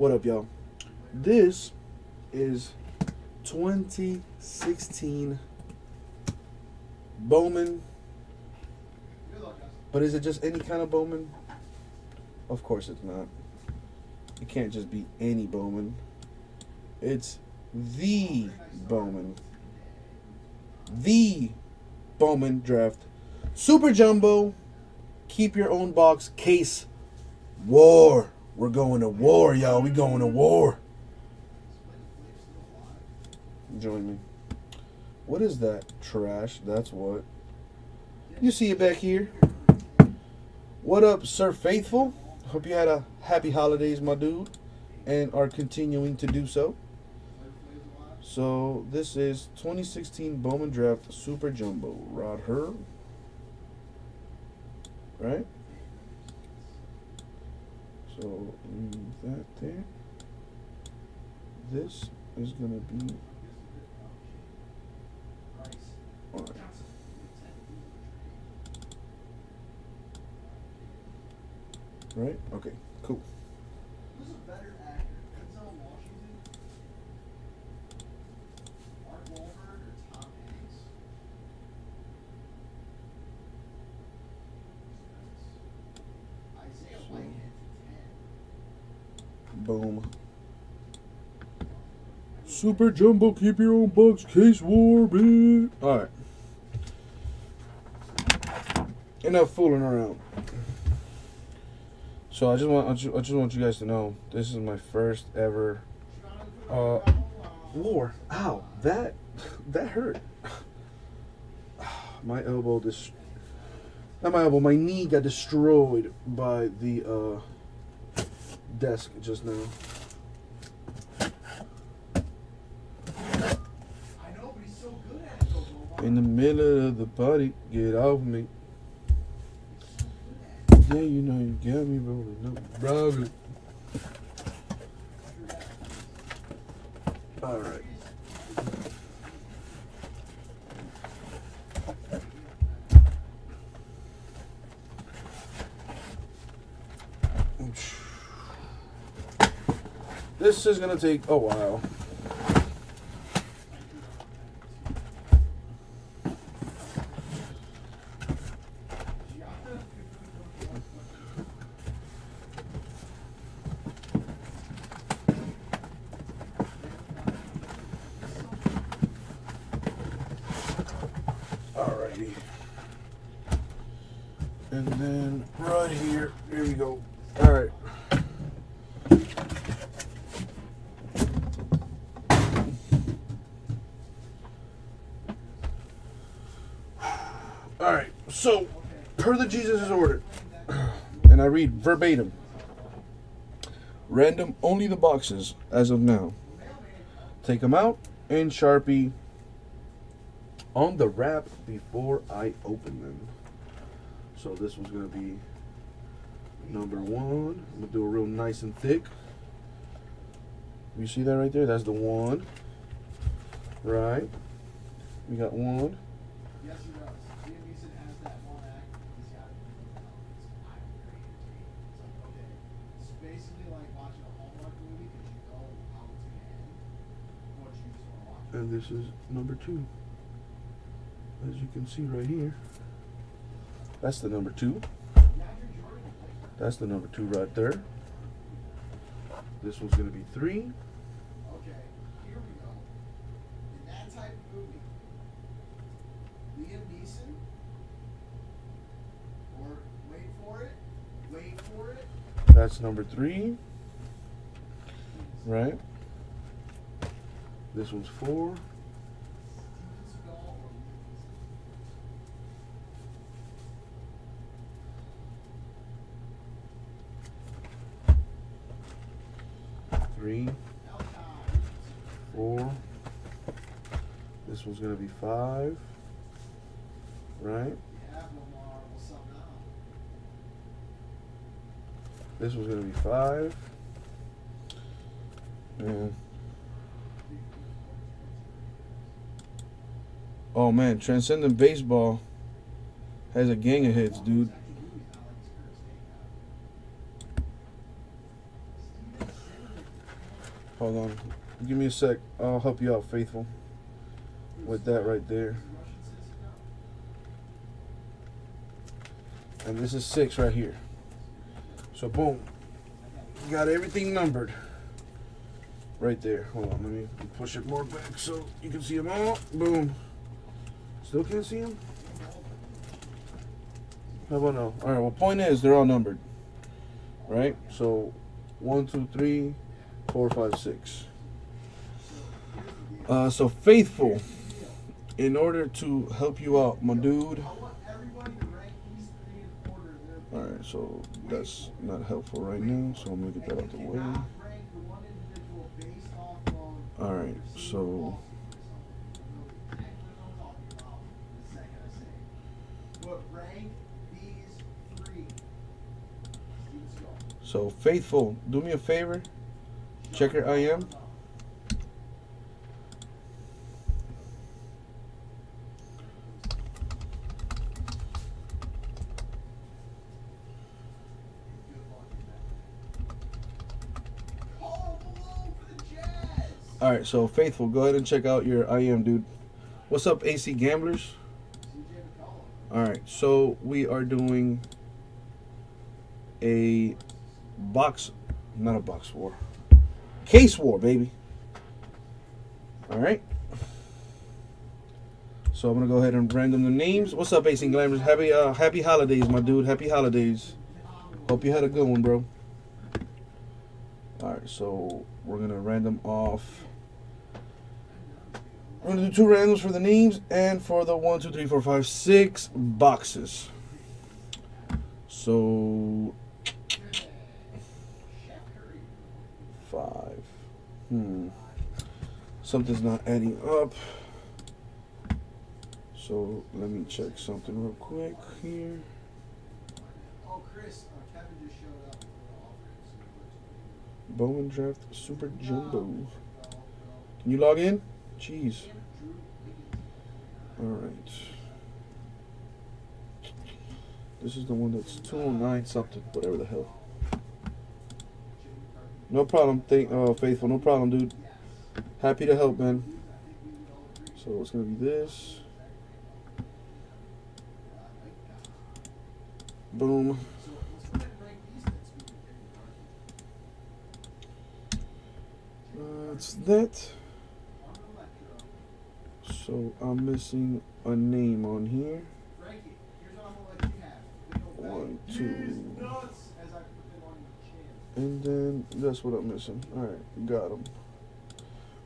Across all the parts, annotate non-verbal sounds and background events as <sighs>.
What up, y'all? This is 2016 Bowman. But is it just any kind of Bowman? Of course it's not. It can't just be any Bowman. It's the Bowman. The Bowman draft. Super Jumbo. Keep your own box. Case. War. We're going to war, y'all. We going to war. Join me. What is that? Trash. That's what. You see it back here. What up, Sir Faithful? Hope you had a happy holidays, my dude, and are continuing to do so. So this is 2016 Bowman Draft Super Jumbo. Rod Herb. Right? So that there. This is gonna be alright. Right? Okay, cool. Who's a better actor, Denzel Washington, Mark Wahlberg, or Tom Hanks? Isaiah Whitehead to ten. Boom. Super Jumbo, keep your own box, case war, bitch. Alright. Enough fooling around. So I just want I just, I just want you guys to know this is my first ever uh war. Ow, that that hurt. <sighs> My elbow dis not my elbow, my knee got destroyed by the uh desk just now. I know, but he's so good at it, though, Boba. In the middle of the party, get off me. Yeah, you know you got me rolling up. Bravo. Alright. This is gonna take a while. Alrighty. And then right here, here we go. Alright. Alright, so per the Jesus is ordered, and I read verbatim. Random only the boxes as of now. Take them out and Sharpie on the wrap before I open them. So this one's gonna be number one. I'm gonna do a real nice and thick. You see that right there? That's the one. Right. We got one. Yes, he does. Liam Neeson has that one act. He's got it's I'm very entertaining. It's like, okay, it's basically like watching a Hallmark movie because you know how it's gonna end, but you just want to watch it. And this is number two. As you can see right here. That's the number two. Yeah, you're Jordan. Like, That's the number two right there. This one's gonna be three. Okay, here we go. In that type of movie, Liam Neeson, or wait for it, wait for it. That's number three. Right. This one's four. Three. Four. This one's gonna be five. Right. This one's gonna be five. And oh man, Transcendent Baseball has a gang of hits, dude. Hold on. Give me a sec. I'll help you out, faithful. With that right there. And this is six right here. So boom. Got everything numbered. Right there. Hold on, let me push it more back so you can see them all. Boom. Still can't see them? How about no? Alright, well point is they're all numbered. Right? So one, two, three, four, five, six. Uh, so faithful. In order to help you out, my dude. Their Alright, so that's not helpful right now, so I'm gonna get that out the way. Of Alright, so But rank these three. Let's go. So faithful, do me a favor. Check your IM. Call below for the Jazz. Alright, so faithful, go ahead and check out your IM, dude. What's up, AC Gamblers? Alright, so we are doing a box, not a box war, case war, baby. Alright. So I'm gonna go ahead and random the names. What's up, AC Glamours? Happy uh, happy holidays, my dude. Happy holidays. Hope you had a good one, bro. Alright, so we're gonna random off. We're gonna do two randoms for the names and for the one, two, three, four, five, six boxes. So five. Hmm. Something's not adding up. So let me check something real quick here. Oh, Chris, uh, Kevin just showed up. Bowman Draft Super Jumbo. Can you log in? Jeez. Alright. This is the one that's 209 something, whatever the hell. No problem, thank uh faithful, no problem, dude. Happy to help, man. So it's gonna be this. Boom. It's that. So I'm missing a name on here. Frankie, here's And then that's what I'm missing. Alright, got them.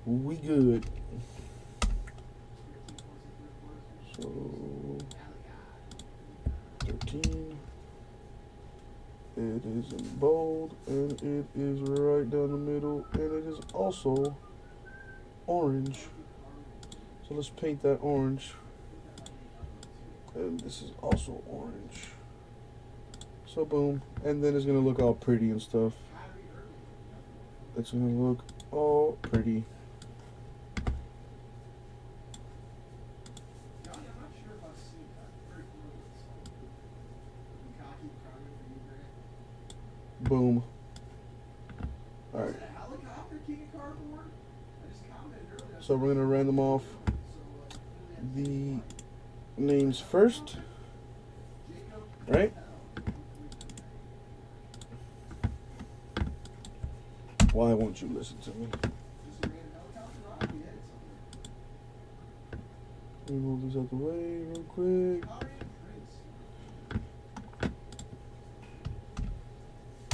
We good. So 13. It is in bold and it is right down the middle and it is also orange. So let's paint that orange. And this is also orange. So boom. And then it's gonna look all pretty and stuff. It's gonna look all pretty. Boom. Alright. So we're gonna random off the names first. Right? Why won't you listen to me? Move this out the way real quick.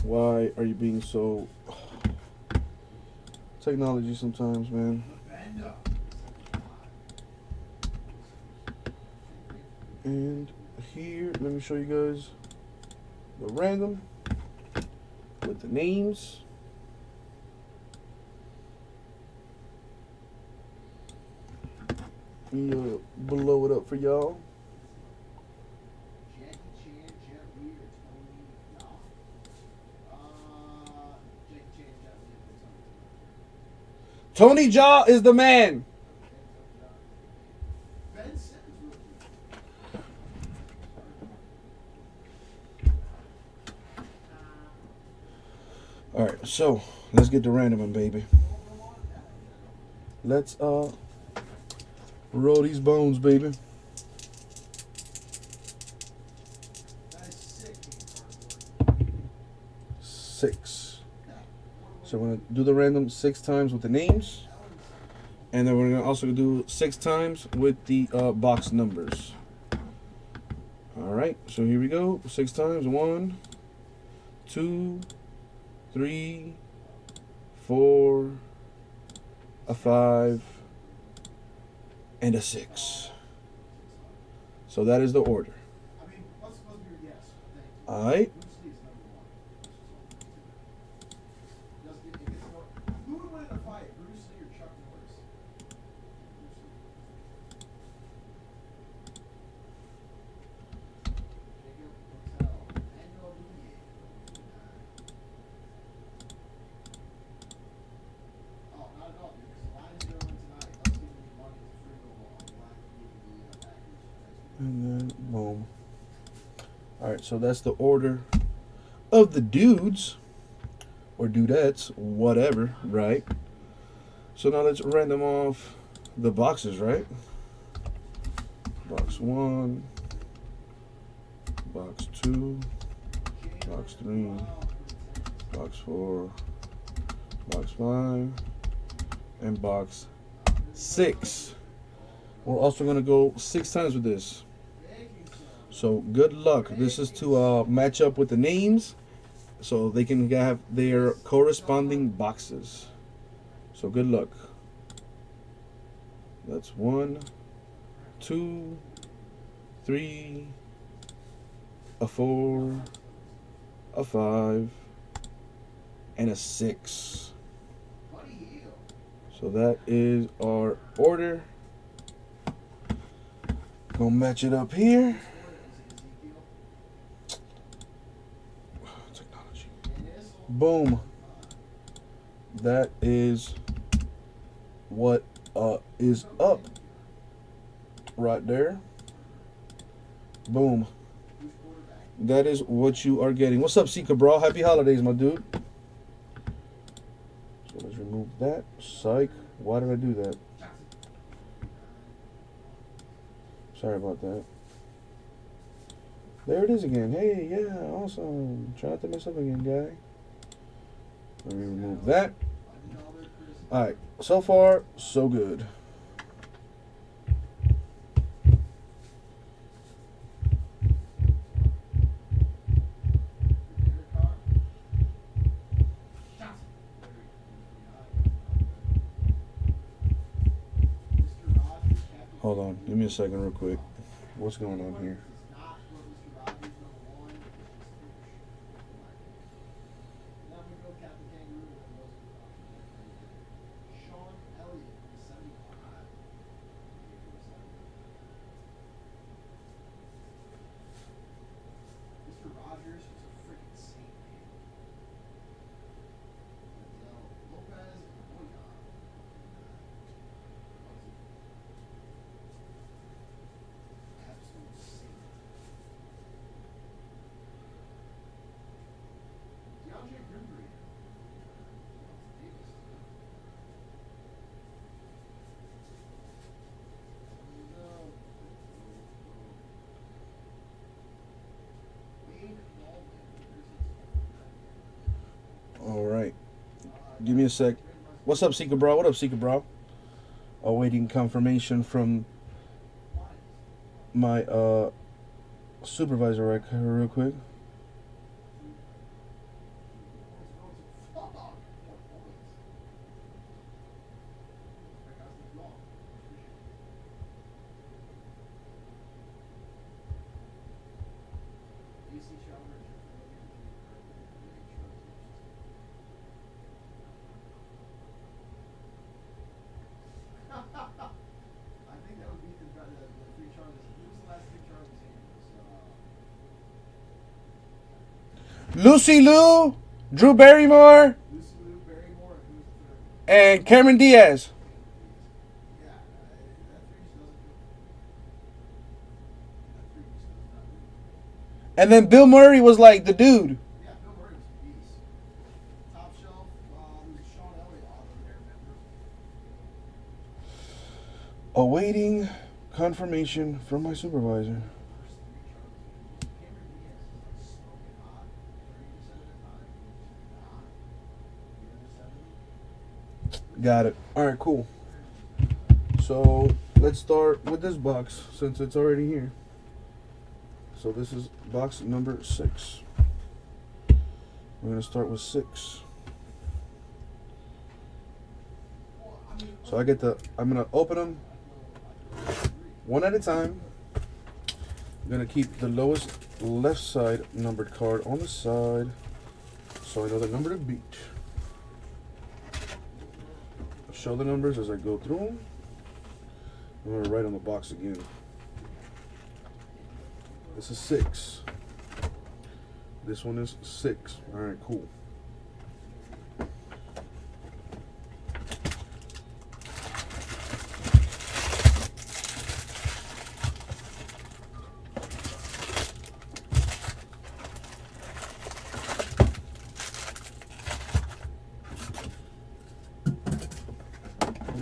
Why are you being so <sighs> technology sometimes, man? And here, let me show you guys the random with the names. Me, uh, blow it up for y'all. Tony Jaw is the man. All right, so let's get to randoming, baby. Let's uh roll these bones, baby. Six. So we're gonna do the random six times with the names, and then we're gonna also do six times with the uh, box numbers. All right. So here we go. Six times. One, two, three, four, a five, and a six. So that is the order. I mean, what's supposed to be your yes? Thank you. All right. Bruce Lee is number one. Just get, it gets more, who would win in a fight, Bruce Lee or Chuck Norris? Bruce Lee. Jacob Hotel, Manuel Lumier. Oh, not at all, dude, because the line is going tonight. Us giving you money is free roll on the line giving the uh, Packers next week. And then boom. All right, so that's the order of the dudes or dudettes, whatever, right? So now let's random off the boxes, right? Box one, box two, box three, box four, box five, and box six. We're also gonna go six times with this. So good luck. This is to uh, match up with the names, so they can have their corresponding boxes. So good luck. That's one, two, three, a four, a five, and a six. So that is our order. Gonna match it up here. Technology. Boom. That is what uh is up right there. Boom. That is what you are getting. What's up, Sika Bro? Happy holidays, my dude. So let's remove that. Psych. Why did I do that? Sorry about that. There it is again. Hey, yeah, awesome. Try not to mess up again, guy. Let me remove that. Alright, so far, so good. Hold on, give me a second, real quick. What's going on here? Give me a sec. What's up, Seeker Bro? What up, Seeker Bro? Awaiting confirmation from my uh supervisor right real quick. I think that would be the, the, the three Charlies. Who was the last three Charlies here? It was, uh, Lucy Liu, Drew Barrymore, and Cameron Diaz. And then Bill Murray was like the dude. Awaiting confirmation from my supervisor. First three trophies. Cameron Diaz is like smoking hot 30% of the time. Not. The other 70. Got it. All right, cool. So let's start with this box since it's already here. So this is box number six. We're gonna start with six. So I get the. I'm gonna open them one at a time. I'm gonna keep the lowest left side numbered card on the side, so I know the number to beat. Show the numbers as I go through them. I'm gonna write on the box again. This is six. This one is six. All right, cool.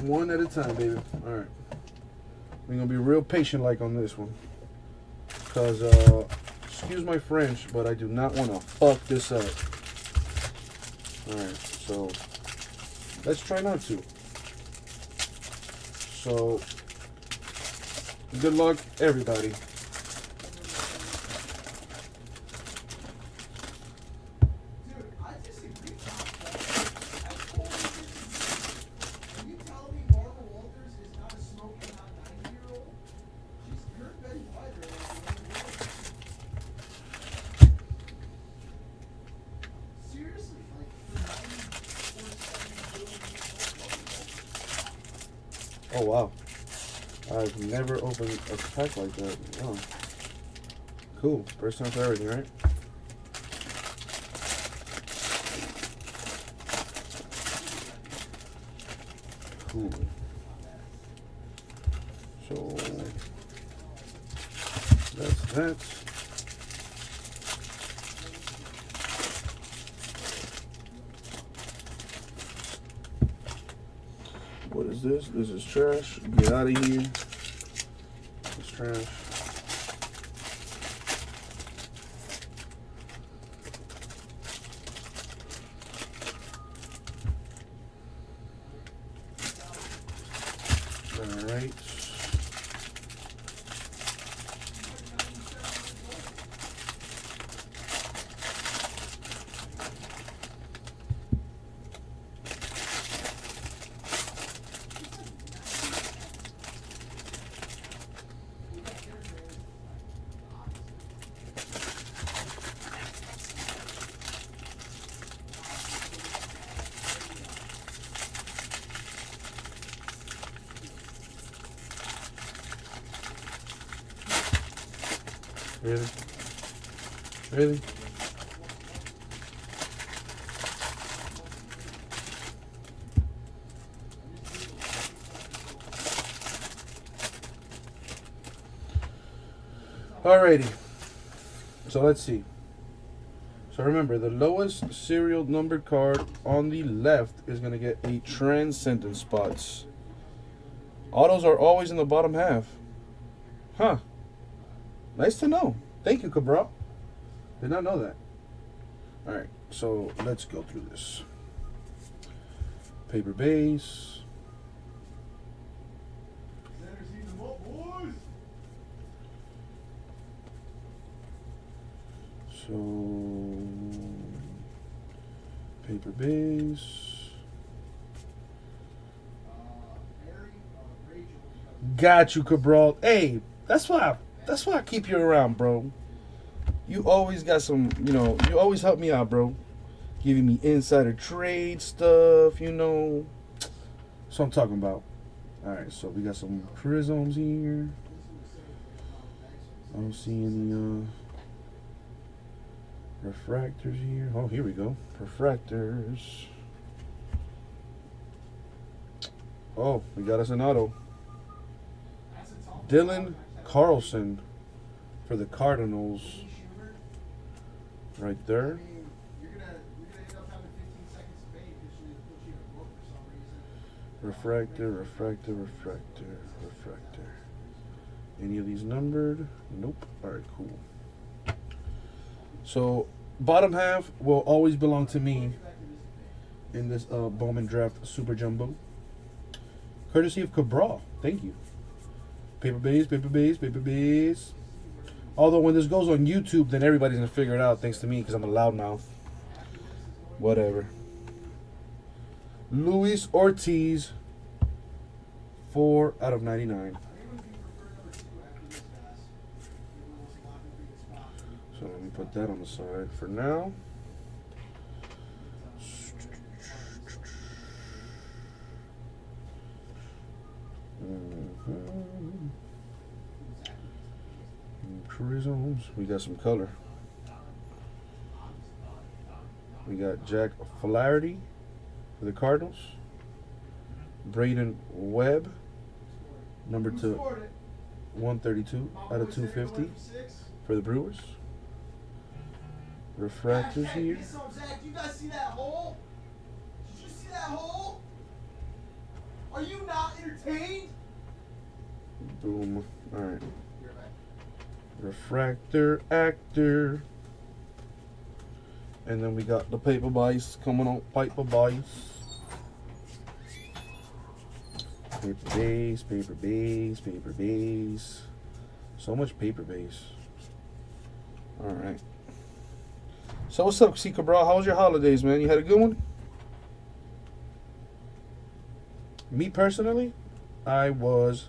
One at a time, baby. All right. We're gonna be real patient like on this one. Cause uh excuse my French, but I do not wanna fuck this up. Alright, so let's try not to. So good luck everybody. Dude, I disagree. That's totally disagree. Are you telling me Barbara Walters is not a smoking hot 90 year old? She's you're Betty White or Seriously, like for 94 Oh wow. I've never opened a pack like that. Cool. First time for everything, right? Cool. So that's that. What is this? This is trash. Get out of here. It's trash. All right. Really? Really? Alrighty. So let's see. So remember, the lowest serial number card on the left is going to get a transcendent spots. Autos are always in the bottom half. Huh. Nice to know. Thank you, Cabral. Did not know that. All right, so let's go through this. Paper base. Sanders eating them up, boys. So paper base. Uh, Mary, uh, Rachel. Got you, Cabral. Hey, that's why. I, that's why I keep you around, bro. You always got some. You know, you always help me out, bro. Giving me insider trade stuff. You know. So I'm talking about. All right, so we got some prisms here. I don't see any uh, refractors here. Oh, here we go. Refractors. Oh, we got us an auto. Dylan Carlson for the Cardinals right there. mean, you're gonna you're gonna end up having 15 seconds of fame because she put you in a book for some reason. Refractor, refractor, refractor, refractor. Any of these numbered? Nope. All right, cool. So, bottom half will always belong to me in this uh, Bowman Draft Super Jumbo. Courtesy of Cabral. Thank you. Paper base, paper base, paper base. Although when this goes on YouTube, then everybody's gonna figure it out thanks to me because I'm a loudmouth. Whatever. Luis Ortiz, four out of ninety-nine. So let me put that on the side for now. Prisms. We got some color. We got Jack Flaherty for the Cardinals. Braden Webb, number two, 132 out of 250 for the Brewers. Refractors here. get some, Zach, you guys see that hole? Did you see that hole? Are you not entertained? Boom. All right. Refractor actor. And then we got the paper bice coming on paper bice. Paper base, paper base, paper base. So much paper base. Alright. So what's up, Sika Bra? How was your holidays, man? You had a good one? Me personally, I was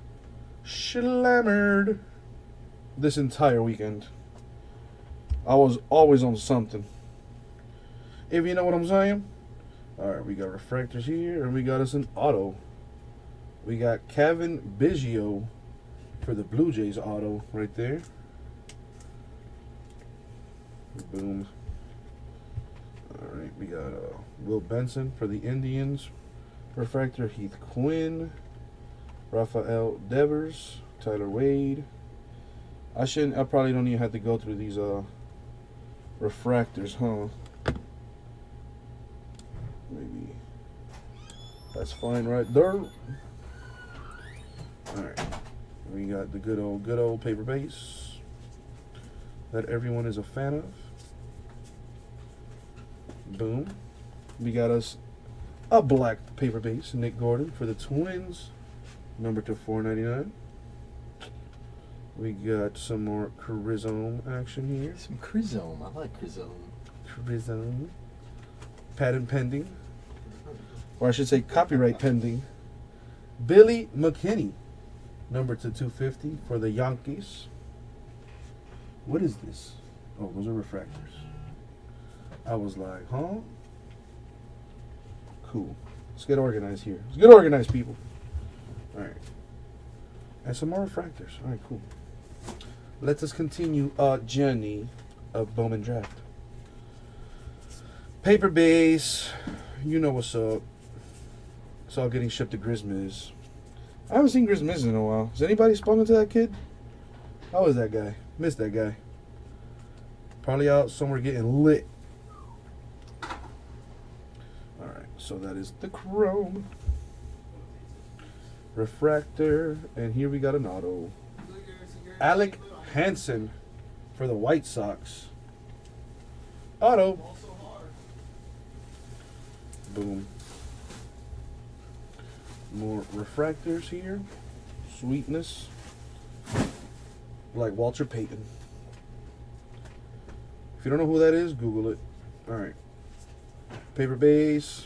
slammered this entire weekend. I was always on something. If you know what I'm saying. Alright, we got refractors here, and we got us an auto. We got Cavan Biggio for the Blue Jays auto right there. Boom. Alright, we got uh, Will Benson for the Indians. Refractor Heath Quinn. Rafael Devers. Tyler Wade. I shouldn't. I probably don't even have to go through these uh refractors, huh? Maybe that's fine right there. All right, we got the good old, good old paper base that everyone is a fan of. Boom. We got us a black paper base, Nick Gordon for the Twins, number to 499. We got some more Charizome action here. Some Chrysome. I like Chrysome. Charizome. Patent pending. Or I should say copyright pending. Billy McKinney. Number to 250 for the Yankees. What is this? Oh, those are refractors. I was like, huh? Cool. Let's get organized here. Let's get organized, people. All right. And some more refractors. All right, cool. Let us continue our journey of Bowman Draft. Paper base. You know what's up. It's all getting shipped to Grismiz. I haven't seen Grismiz in a while. Has anybody spoken to that kid? How is that guy? Missed that guy. Probably out somewhere getting lit. Alright, so that is the chrome. Refractor. And here we got an auto. Alec Hansen for the White Sox. Auto. Boom. More refractors here. Sweetness. Like Walter Payton. If you don't know who that is, Google it. Alright. Paper base.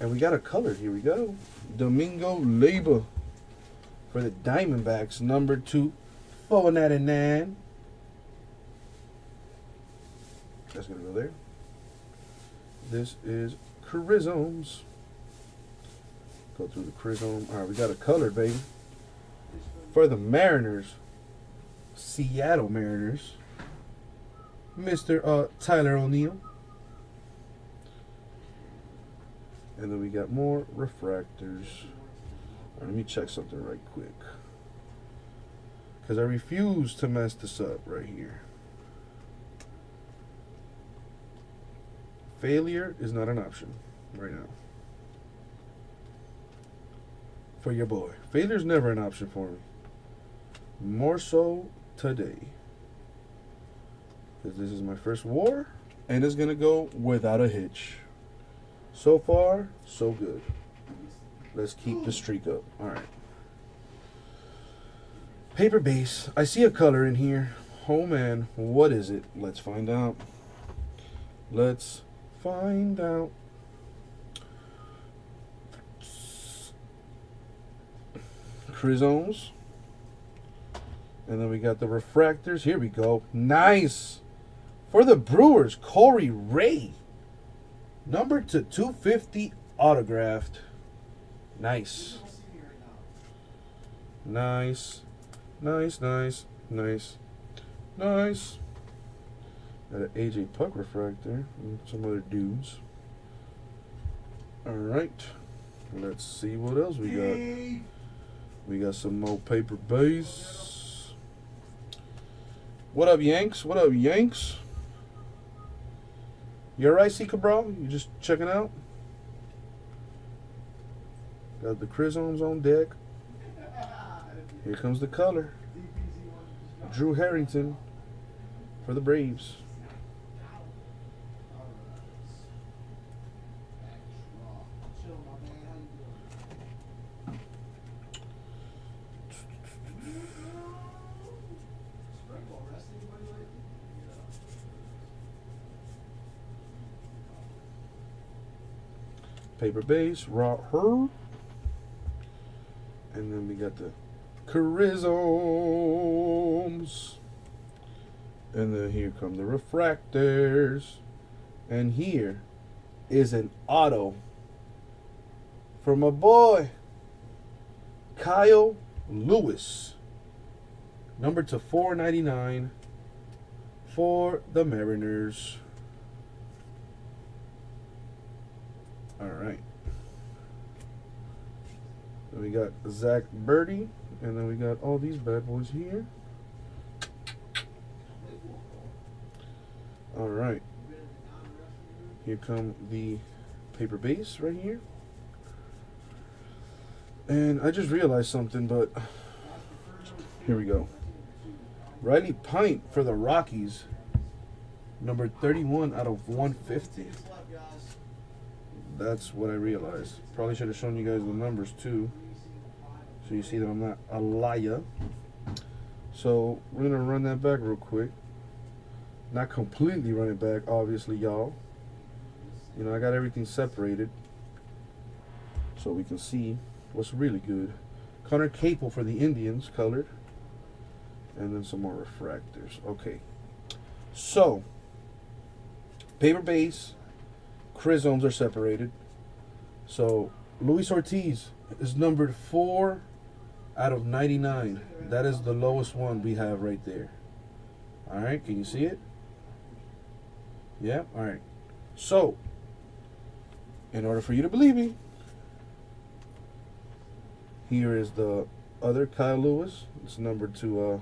And we got a color. Here we go. Domingo Leyba for the Diamondbacks, number two, 499. That's gonna go there. This is Chrysomes. Go through the Chrysome. All right, we got a color, baby. For the Mariners, Seattle Mariners, Mr. Uh, Tyler O'Neill. And then we got more refractors. Right, let me check something right quick. Because I refuse to mess this up right here. Failure is not an option right now. for your boy. Failure is never an option for me. More so today. Because this is my first war, and it's going to go without a hitch. So far, so good. Let's keep the streak up. All right. Paper base. I see a color in here. Oh man, what is it? Let's find out. Let's find out. Chrysomes. And then we got the refractors. Here we go. Nice. For the Brewers, Corey Ray. Number to 250 autographed. Nice. People see me right now. Nice. Nice, nice, nice. Nice. Got an AJ Puk refractor and some other dudes. Alright. Let's see what else we got. We got some more paper base. What up, Yanks? What up, Yanks? You alright, C Cabral? You just checking out? Got the Chrysomes on deck. Here comes the color. Drew Harrington for the Braves. Alright. Back draw. Chill, my man. How you doing? Spring ball rest anybody lately? Paper base, raw her. And then we got the Charisms. And then here come the refractors. And here is an auto for my boy, Kyle Lewis. Number to 499 for the Mariners. All right. Then we got Zack Burdi, and then we got all these bad boys here. All right. Here come the paper base right here. And I just realized something, but here we go. Riley Pint for the Rockies. Number 31 out of 150. That's what I realized. Probably should have shown you guys the numbers too. So you see that I'm not a liar. So we're gonna run that back real quick. Not completely run it back, obviously, y'all. You know, I got everything separated. So we can see what's really good. Conner Capel for the Indians, colored. And then some more refractors. Okay. So paper base, chrysomes are separated. So Luis Ortiz is numbered four out of 99. That is the lowest one we have right there. All right, can you see it? Yeah, all right. So, in order for you to believe me, here is the other Kyle Lewis. It's numbered to uh,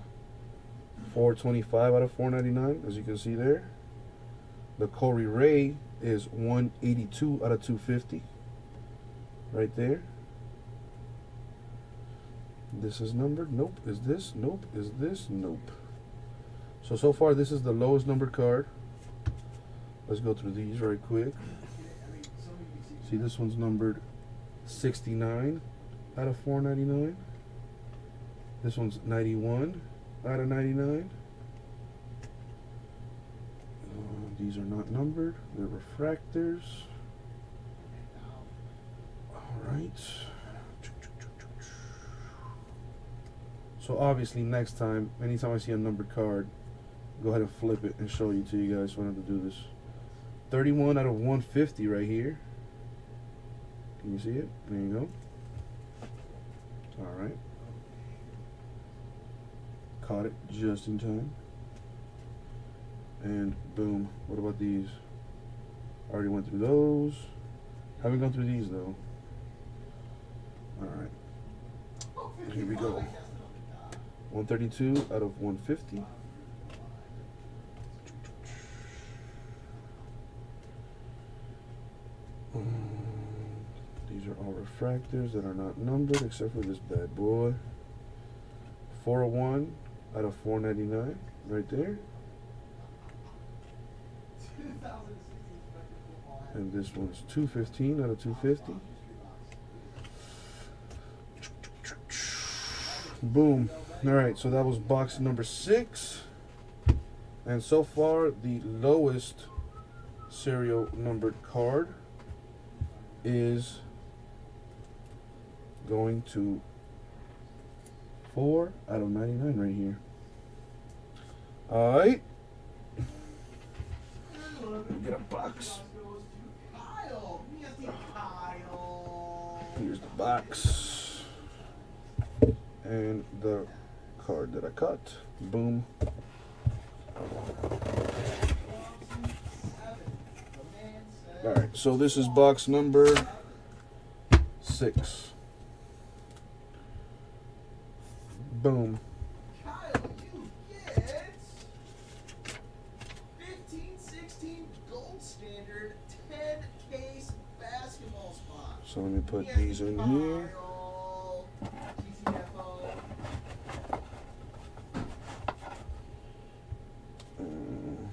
425 out of 499, as you can see there. The Corey Ray is 182 out of 250. Right there. This is numbered. Nope. Is this? Nope. Is this? Nope. So, so far, this is the lowest numbered card. Let's go through these right quick. See, this one's numbered 69 out of 499. This one's 91 out of 99. Uh, these are not numbered. They're refractors. All right. So obviously next time, anytime I see a numbered card, go ahead and flip it and show you to you guys when I have to do this. 31 out of 150 right here. Can you see it? There you go. All right. Caught it just in time. And boom. What about these? I Already went through those. Haven't gone through these though. All right. Here we go. 132 out of 150. Um, These are all refractors that are not numbered except for this bad boy. 401 out of 499 right there. 2016 Spectra football hat. And this one's 215 out of 250. Boom. All right, so that was box number six. And so far, the lowest serial numbered card is going to four out of 99 right here. All right. Get a box. Goes to Kyle. Nasty Kyle. Here's the box. And the card that I cut. Boom. Alright, so this is box number six. Boom. Kyle, you get 15, gold standard 10 case basketball. So let me put these in here. Kyle, GTFO.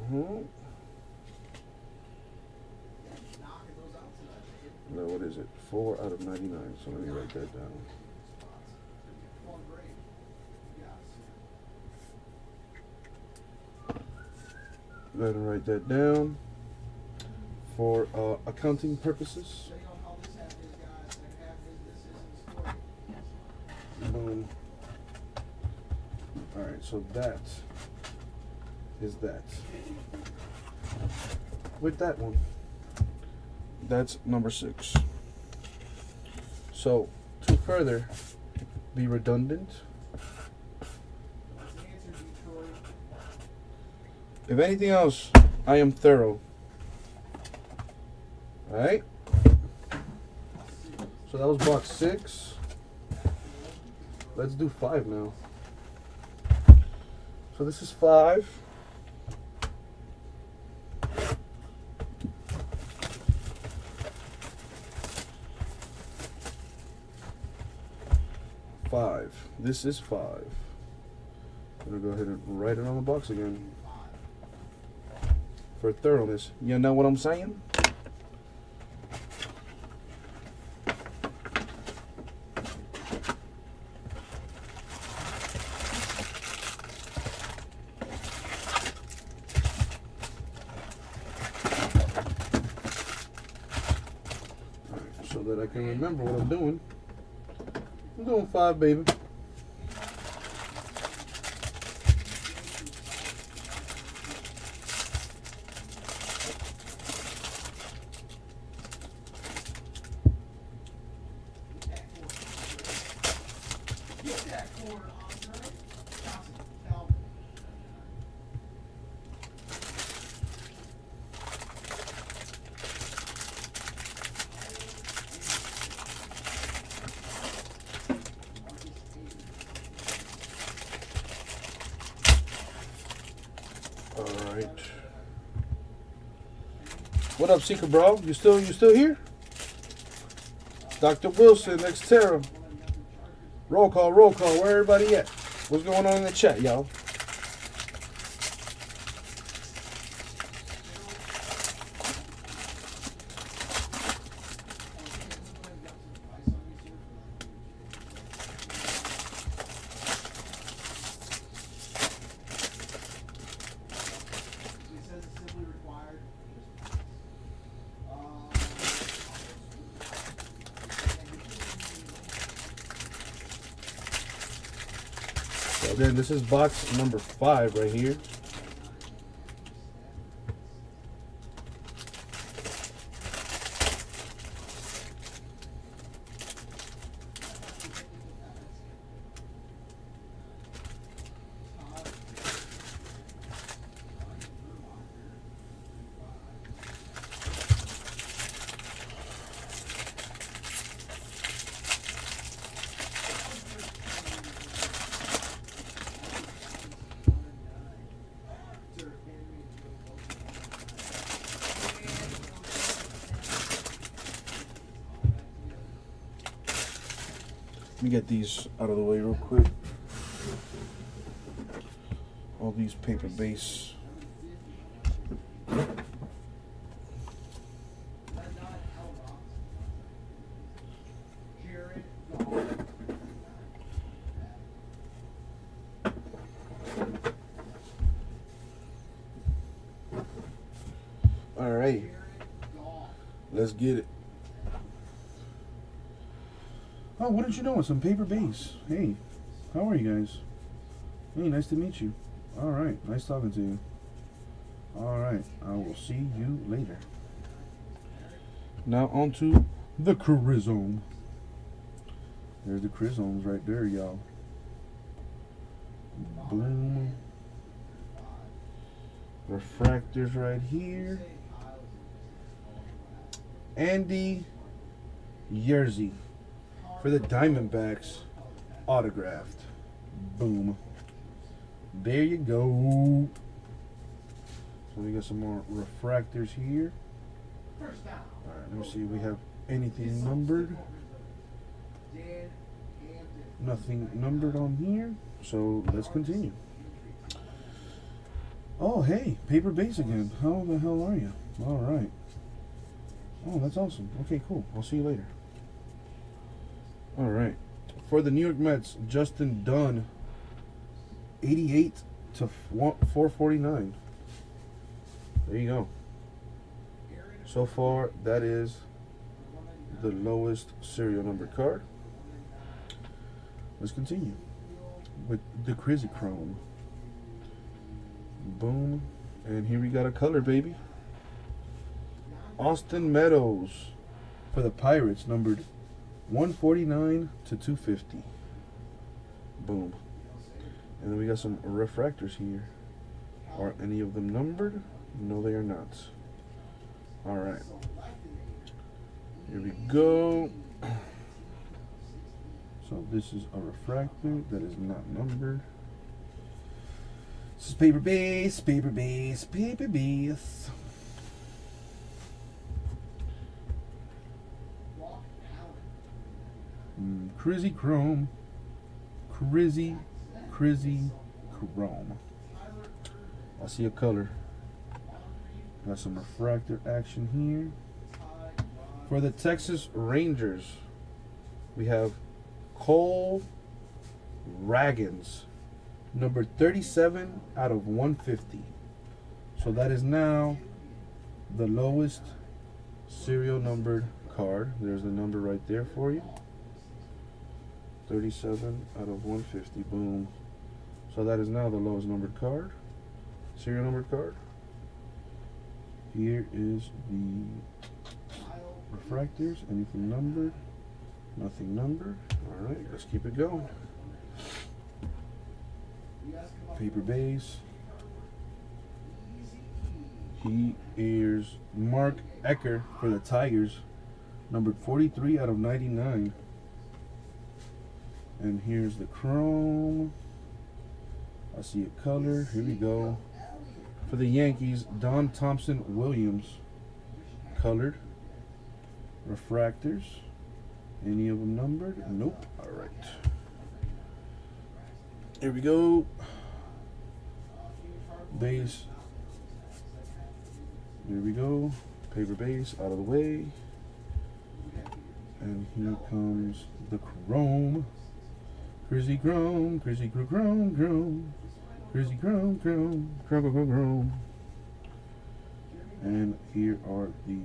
Mhm. Babe. Now what is it? Four out of ninety-nine. So let me write that down. And write that down for uh, accounting purposes. Show you how this half is, guys. Second half is this is the story. Boom. Alright, so that is that. With that one, that's number six. So, to further be redundant, if anything else, I am thorough. Alright? So that was box six. Let's do five now. So this is five. Five. This is five. I'm gonna go ahead and write it on the box again. For thoroughness. You know what I'm saying? So that I can remember what I'm doing. I'm doing five, baby. What up, Seeker bro? You still you still here? Dr. Wilson, next Terra. Roll call, roll call. Where everybody at? What's going on in the chat, y'all? This is box number five right here. Get these out of the way real quick. All these paper base. Jared Goff. All right, Jared Goff. let's get it. Did you know? it's Some paper base. Hey, how are you guys? Hey, nice to meet you. All right, nice talking to you. All right, I will see you later. Now on to the Charizome. There's the Chrysomes right there, y'all. Boom. Refractors right here. Andy Yerzy for the Diamondbacks autographed. Boom. There you go. So we got some more refractors here. All right, let me see. if We have anything numbered. Nothing numbered on here. So let's continue. Oh, hey, paper base again. How the hell are you? All right. Oh, that's awesome. Okay, cool. I'll see you later. All right. For the New York Mets, Justin Dunn, 88 to 449. There you go. So far, that is the lowest serial number card. Let's continue with the Crazy Chrome. Boom. And here we got a color, baby. Austin Meadows for the Pirates, numbered 149 to 250. Boom. And then we got some refractors here. Are any of them numbered? No, they are not. All right. Here we go. <clears throat> So this is a refractor that is not numbered. This is paper base, paper base, paper base. Mm, Crizzy Chrome. Crizzy, Crizzy Chrome. I see a color. Got some refractor action here. For the Texas Rangers, we have Cole Ragans, number 37 out of 150. So that is now the lowest serial numbered card. There's the number right there for you. 37 out of 150. Boom. So that is now the lowest numbered card. Serial numbered card. Here is the refractors. Anything numbered? Nothing numbered. All right, let's keep it going. Paper base. He is Mark Ecker for the Tigers, numbered 43 out of 99. And here's the chrome. I see a color. Here we go. For the Yankees, Don Thompson Williams, colored. Refractors. Any of them numbered? Nope. All right. Here we go. Base. Here we go. Paper base out of the way. And here comes the chrome. Crazy chrome, crazy chrome, chrome, chrome. Crazy chrome, chrome, chrome, chrome, chrome. And here are the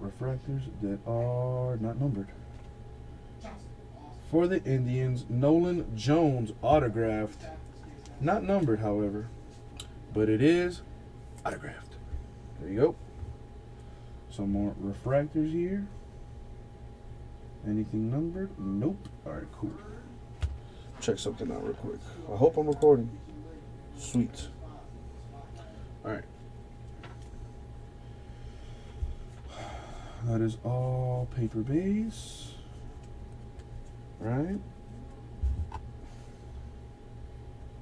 refractors that are not numbered. For the Indians, Nolan Jones autographed. Not numbered, however, but it is autographed. There you go. Some more refractors here. Anything numbered? Nope. All right, cool. Check something out real quick. I hope I'm recording. Sweet. All right. That is all paper base. Right?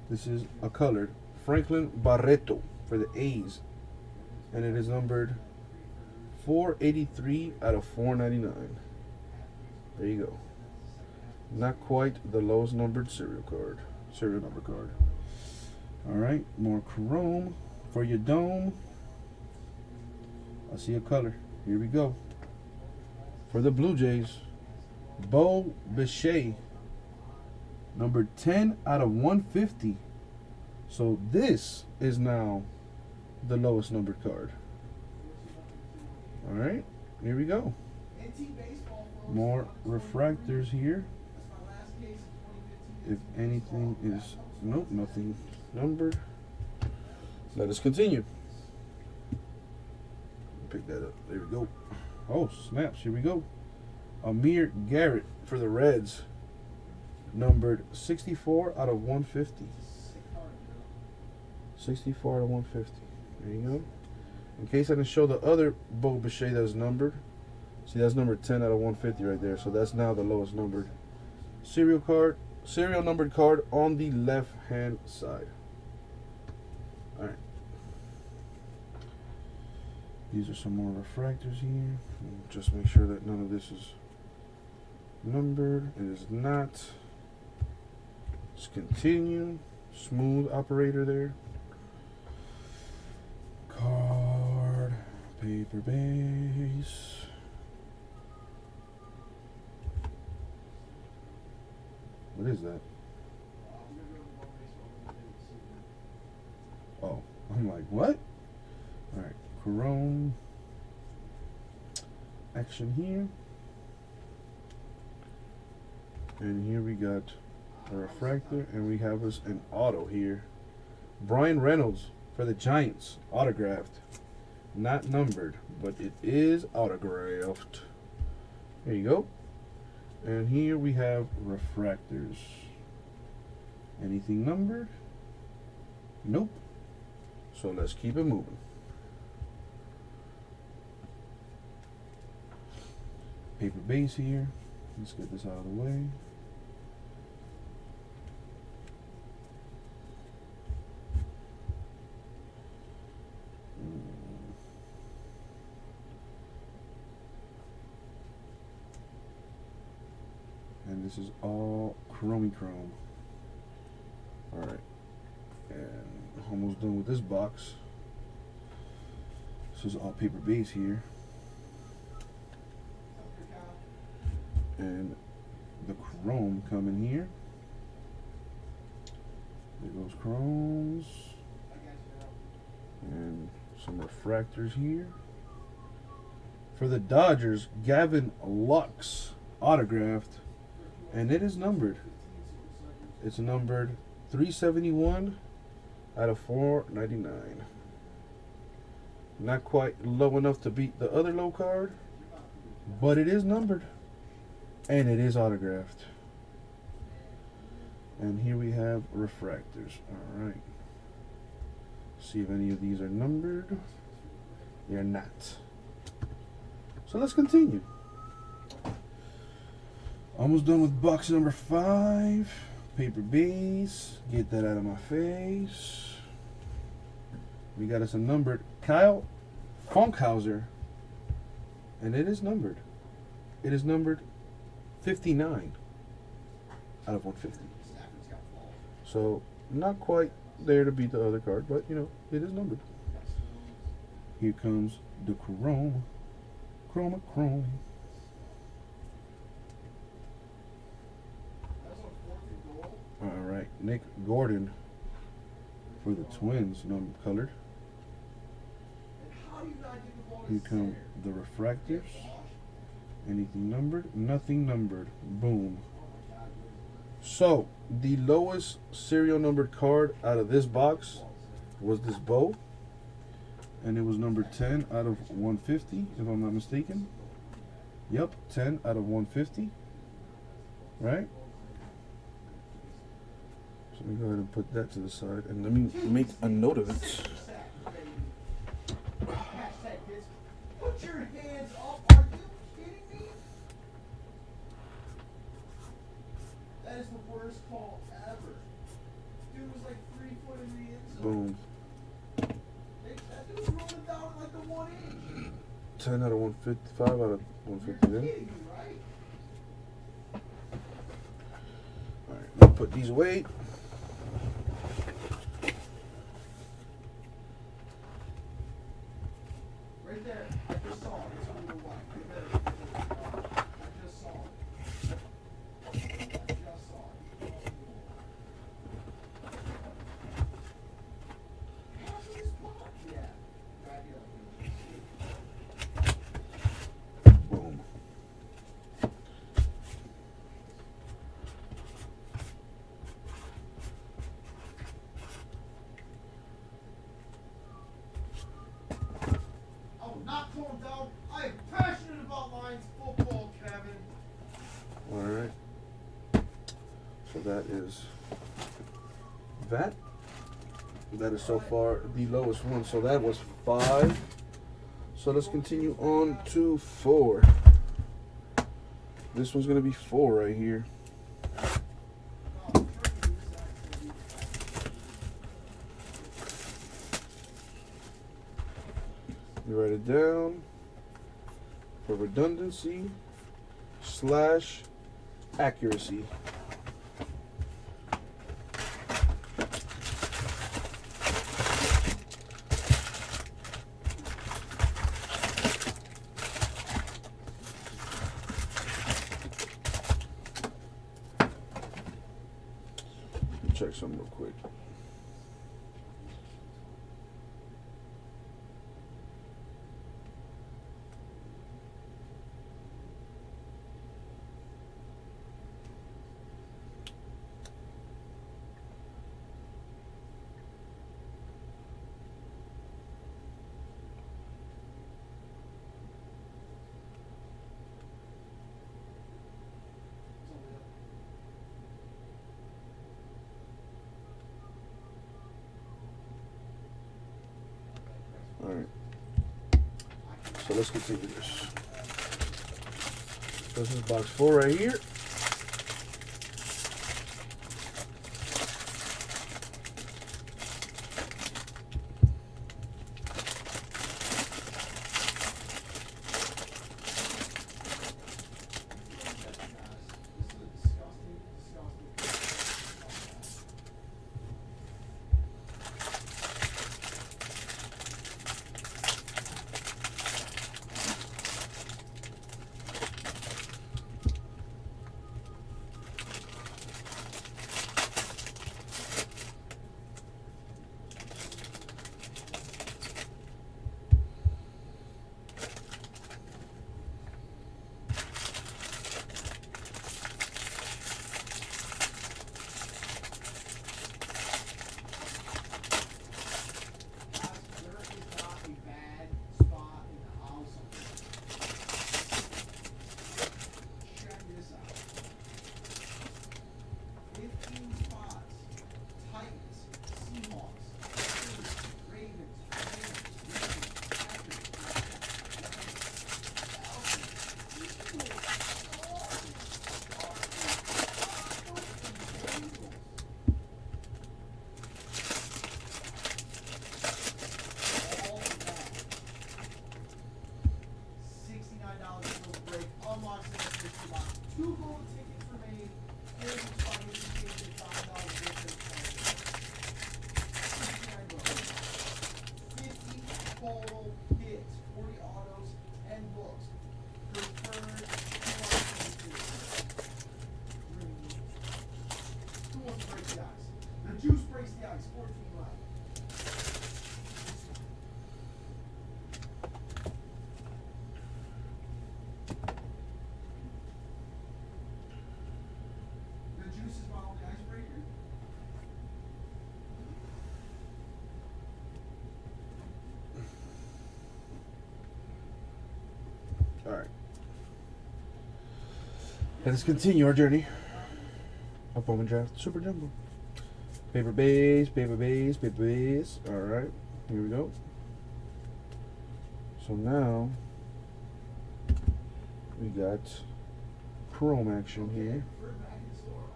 This is a colored Franklin Barreto for the A's. And it is numbered 483 out of 499. There you go. Not quite the lowest numbered serial card. Serial number card. Alright, more chrome for your dome. I see a color. Here we go. For the Blue Jays, Bo Bichette. Number 10 out of 150. So this is now the lowest numbered card. Alright, here we go. NT baseball folks, More refractors here. That's my last case in 2015. If anything is nope, nothing numbered. Let us continue. Pick that up. There we go. Oh snaps! Here we go. Amir Garrett for the Reds, numbered 64 out of 150. Sick card, bro. 64 out of 150. There you go. In case I can show the other Bo Bichette that's numbered. See, that's number 10 out of 150 right there. So that's now the lowest numbered serial card, serial numbered card on the left hand side. All right. These are some more refractors here. Just make sure that none of this is numbered. It is not. Let's continue. Smooth operator there. Card, paper base. What is that? Uh, I'm gonna go to one baseball. I'm gonna do that? Oh, I'm like, what? Alright, Chrome. Action here. And here we got a refractor, and we have us an auto here. Bryan Reynolds for the Giants, autographed. Not numbered, but it is autographed. There you go. And here we have refractors. Anything numbered? Nope. So let's keep it moving. Paper base here. Let's get this out of the way. This is all chromey chrome. Alright. And almost done with this box. This is all paper base here. And the chrome coming here. There goes chromes. And some refractors here. For the Dodgers, Gavin Lux autographed. And it is numbered. It's numbered 371 out of 499. Not quite low enough to beat the other low card, but it is numbered. And it is autographed. And here we have refractors. Alright. See if any of these are numbered. They're not. So let's continue. Almost done with box number five. Paper base. Get that out of my face. We got us a numbered Kyle Funkhouser. And it is numbered. It is numbered 59 out of 150. Stafford's got balls. So not quite there to beat the other card, but you know, it is numbered. Here comes the chrome. Chroma chrome. That's on fourth and goal. Alright, Nick Gordon for the twins, number colored. And how do you not get the ball Here come the refractors. Anything numbered? Nothing numbered. Boom. My God, what is So the lowest serial numbered card out of this box was this bow. And it was number 10 out of 150, if I'm not mistaken. Yep, 10 out of 150. Right? Let me go ahead and put that to the side and let me make a note of it. Hashtag kids. Put your hands up. Are you kidding me? That is the worst call ever. Dude was like three foot in the end. Boom. They- That dude was rolling down like the one inch. 10 out of 155 out of 150 then. kidding me, right? put these away. Right there. I just saw it. It's a little white. You better- I just saw it. I just saw it. How's this spot? Yeah. Right here. Boom. Oh, not torn down. I am passionate about Lions football, Kevin. All right. So that is that. That is so far the lowest one. So that was five. So let's continue on to four. This one's gonna be four right here. You write it down for redundancy slash accuracy. Check something real quick. Let's continue this. This is box four right here. All right. Let us continue our journey. Up on the draft super jumbo. Paper base, paper base, paper base. All right, here we go. So now we got chrome action here. We're back in store.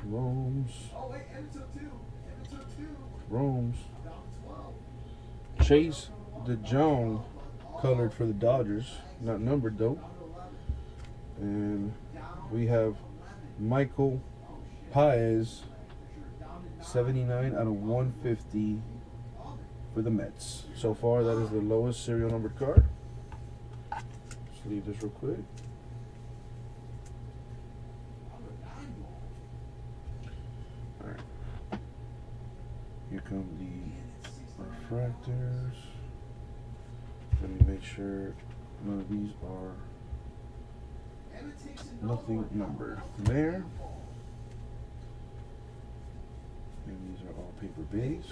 Chromes, Oh wait, Evan took two. Evan took two. chromes. Down to twelve. Colored for the Dodgers, not numbered though. And we have. Michael. Paez, 79 out of 150 for the Mets. So far, that is the lowest serial numbered card. Let's leave this real quick. Alright. Here come the refractors. Let me make sure none of these are nothing numbered. There. And these are all paper base.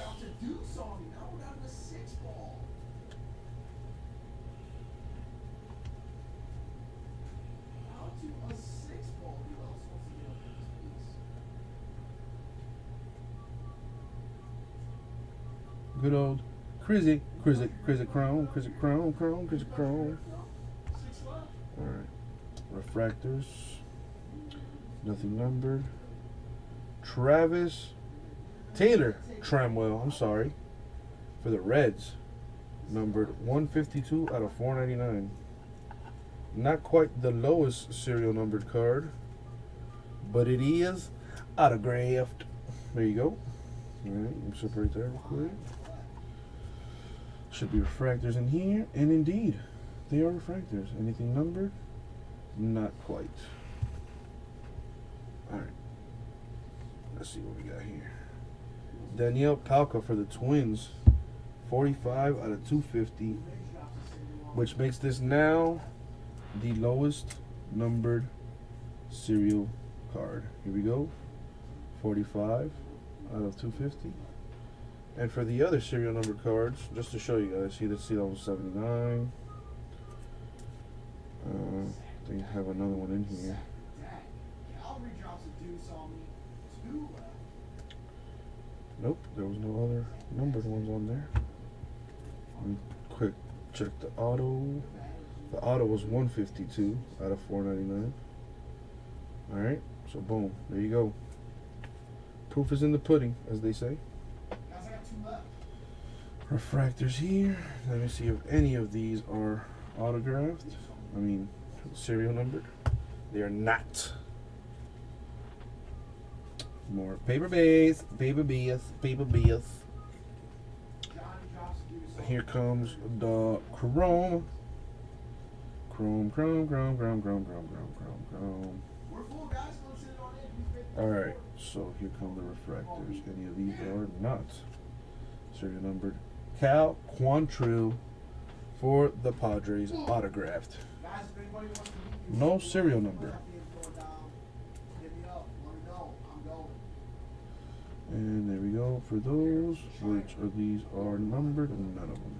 Good old Crizzy, Crizzy, Crizzy Chrome, Crizzy Chrome, Chrome, Crizzy Chrome. Alright. Refractors. Nothing numbered. Travis Taylor Trammell, I'm sorry. For the Reds. Numbered 152 out of 499. Not quite the lowest serial numbered card. But it is autographed. There you go. Alright, separate that real quick. Should be refractors in here, and indeed, they are refractors. Anything numbered? Not quite. Alright. Let's see what we got here. Daniel Palka for the Twins. 45 out of 250. Which makes this now the lowest numbered serial card. Here we go. 45 out of 250. And for the other serial number cards, just to show you guys, see the seal was 79. Uh, they have another one in here. Nope, there was no other numbered ones on there. Let me quick check the auto. The auto was 152 out of 499. Alright, so boom, there you go. Proof is in the pudding, as they say. Refractors here. Let me see if any of these are autographed. I mean, serial numbered. They are not. More paper base, paper base, paper base. Here comes the chrome. Chrome, chrome, chrome, chrome, chrome, chrome, chrome, chrome, chrome. Alright, so here come the refractors. Any of these are not serial numbered. Cal Quantrill for the Padres autographed. No serial number. And there we go for those. Which of these are numbered? None of them.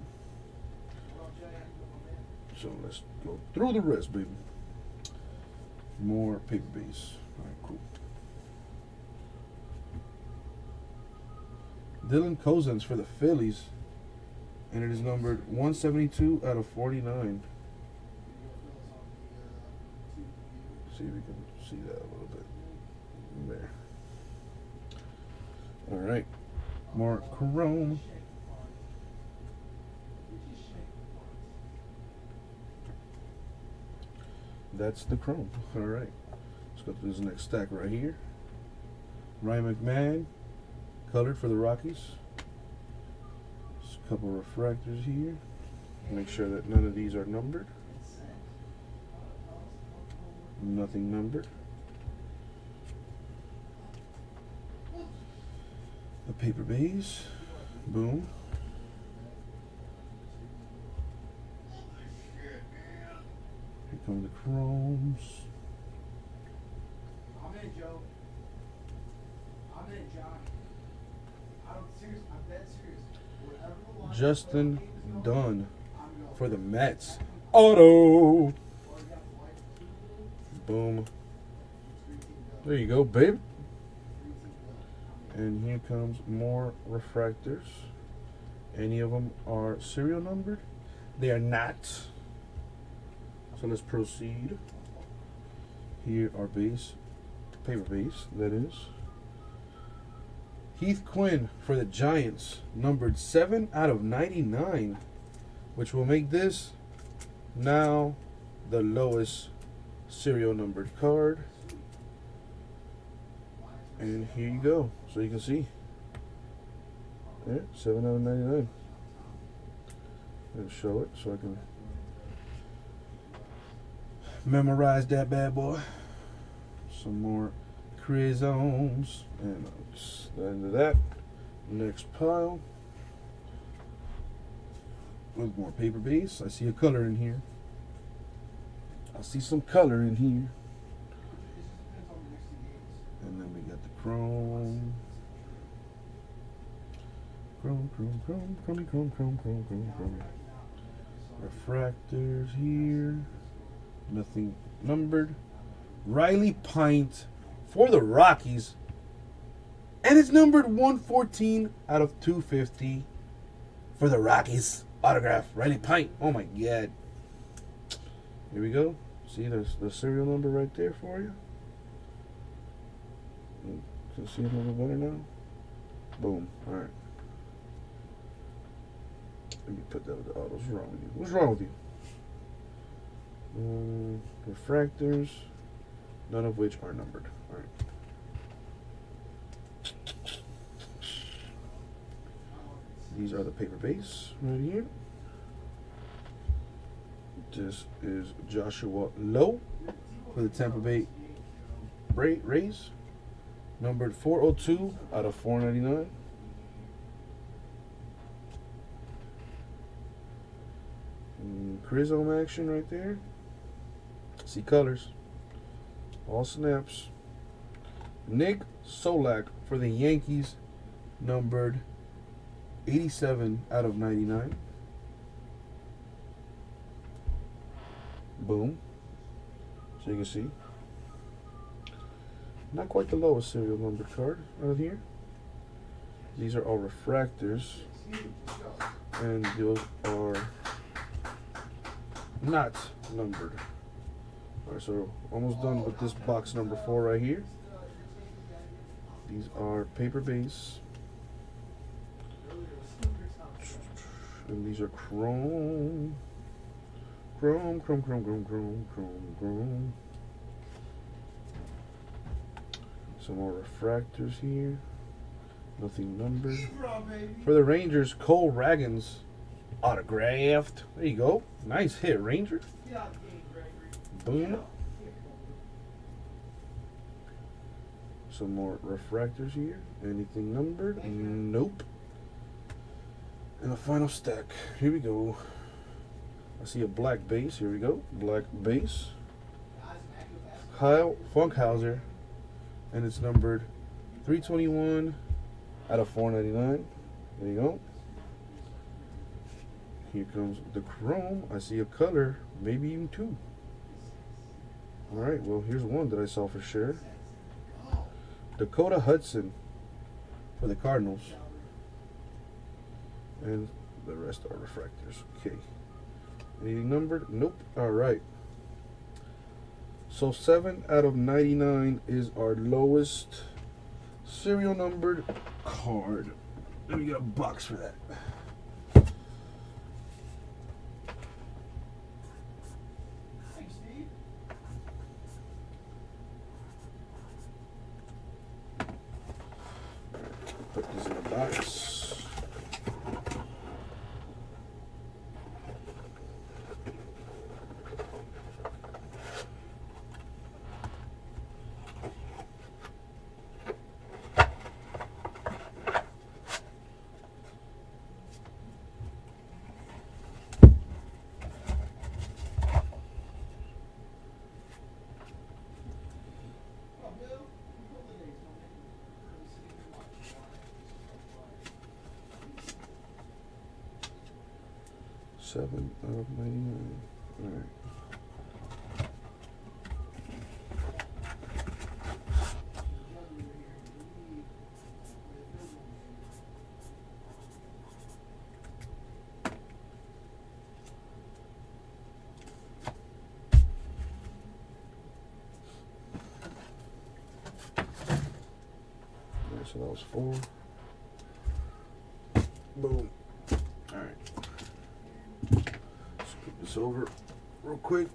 So let's go through the rest, baby. More paper base. Alright, cool. Dylan Cozens for the Phillies. And it is numbered 172 out of 49. See if we can see that a little bit. There. Alright. More chrome. That's the chrome. Alright. Let's go to this next stack right here. Ryan McMahon, colored for the Rockies. Couple refractors here. Make sure that none of these are numbered. Nothing numbered. A paper base. Boom. Here come the chromes. I'm in, Joe. I'm in, Johnny. I don't serious. I'm dead serious. Justin Dunn for the Mets. Auto. Boom. There you go, babe. And here comes more refractors. Any of them are serial numbered? They are not. So let's proceed. Here are base, paper base, that is. Heath Quinn for the Giants, numbered 7 out of 99, which will make this now the lowest serial numbered card. And here you go. So you can see. There, 7 out of 99. And show it so I can memorize that bad boy. Some more Craisons. And that's the end of that. Next pile. With more paper base. I see a color in here. I see some color in here. And then we got the chrome. Chrome, chrome, chrome, chrome, chrome, chrome, chrome, chrome, chrome. Refractors here. Nothing numbered. Riley Pint for the Rockies. And it's numbered 114 out of 250 for the Rockies. Autograph. Riley Pint. Oh my god. Here we go. See there's the serial number right there for you. You can see it a little better now. Boom. Alright. Let me put that with the autos. What's wrong with you? What's wrong with you? Um, refractors, none of which are numbered. Right. These are the paper base right here. This is Joshua Lowe for the Tampa Bay Ra- Rays, numbered 402 out of 499. Mm, Chrysome action right there. See colors. All snaps. Nick Solak for the Yankees, numbered 87 out of 99. Boom. So you can see. Not quite the lowest serial number card out of here. These are all refractors. And those are not numbered. Alright, so almost done with this box number four right here. These are paper base. And these are chrome. Chrome, chrome, chrome, chrome, chrome, chrome, chrome. Some more refractors here. Nothing numbered. For the Rangers, Cole Ragans autographed. There you go. Nice hit, Ranger. Boom. Some more refractors here. Anything numbered? Nope. And the final stack. Here we go. I see a black base. Here we go. Black base. Kyle Funkhouser. And it's numbered 321 out of 499. There you go. Here comes the chrome. I see a color, maybe even two. All right, well, here's one that I saw for sure. Dakota Hudson for the Cardinals. And the rest are refractors. Okay. Anything numbered? Nope. All right. So 7 out of 99 is our lowest serial numbered card. Let me get a box for that. Thanks, Steve. Put these in the box. Oh, Bill, you pulled the dates, don't you? We're sitting here watching why. Seven out of ninety-nine. All right. Okay, so that was four. Boom. All right. Scoop this over real quick.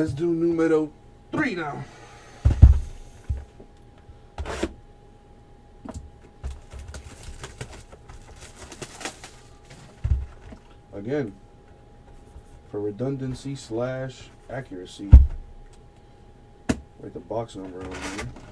Let's do numero three now. Again, for redundancy slash accuracy, write the box number on here.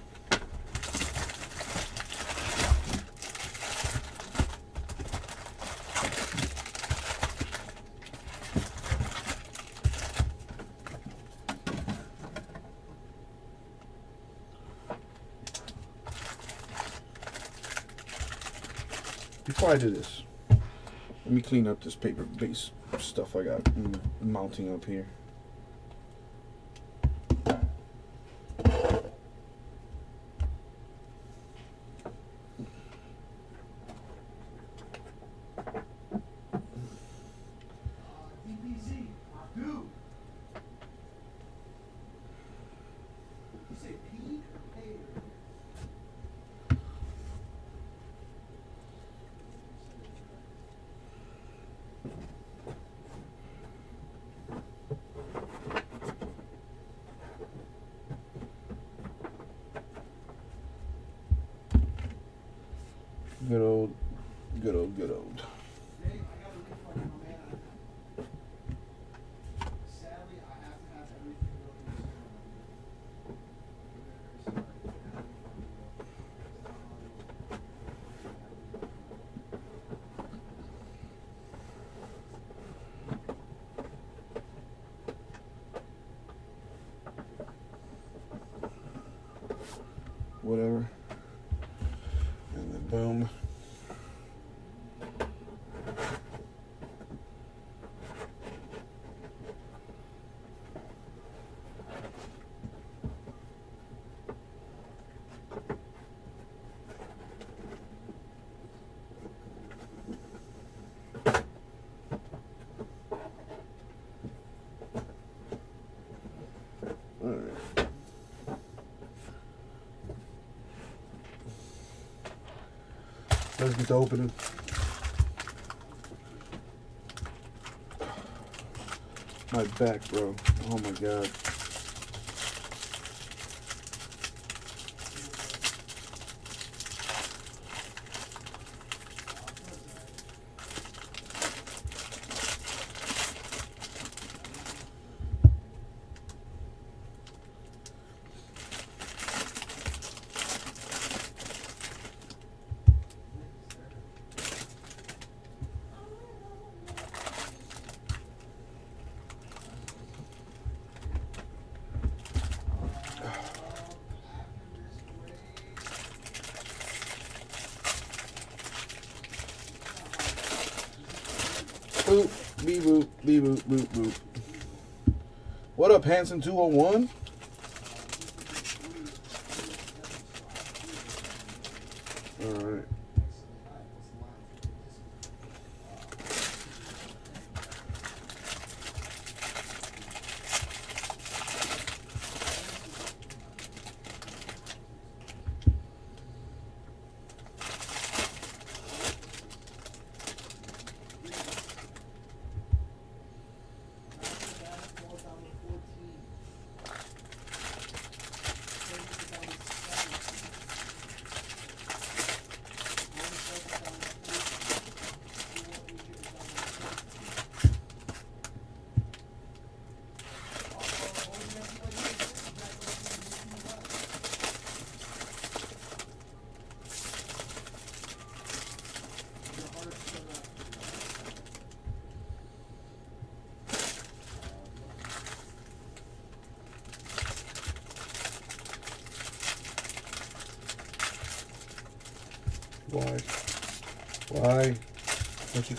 Before I do this, let me clean up this paper base stuff I got mounting up here. Uh, DPZ, Abdu. You say P or P or? Good old, good old, good old. Dave, I got a refund, my man. I- Sadly, I have to have everything really soon. I'm very sorry. I have a refund, though. whatever. And then boom. All right. Get to opening. My back, bro. Oh my god. Boop, boop, boop. What up, Hanson201?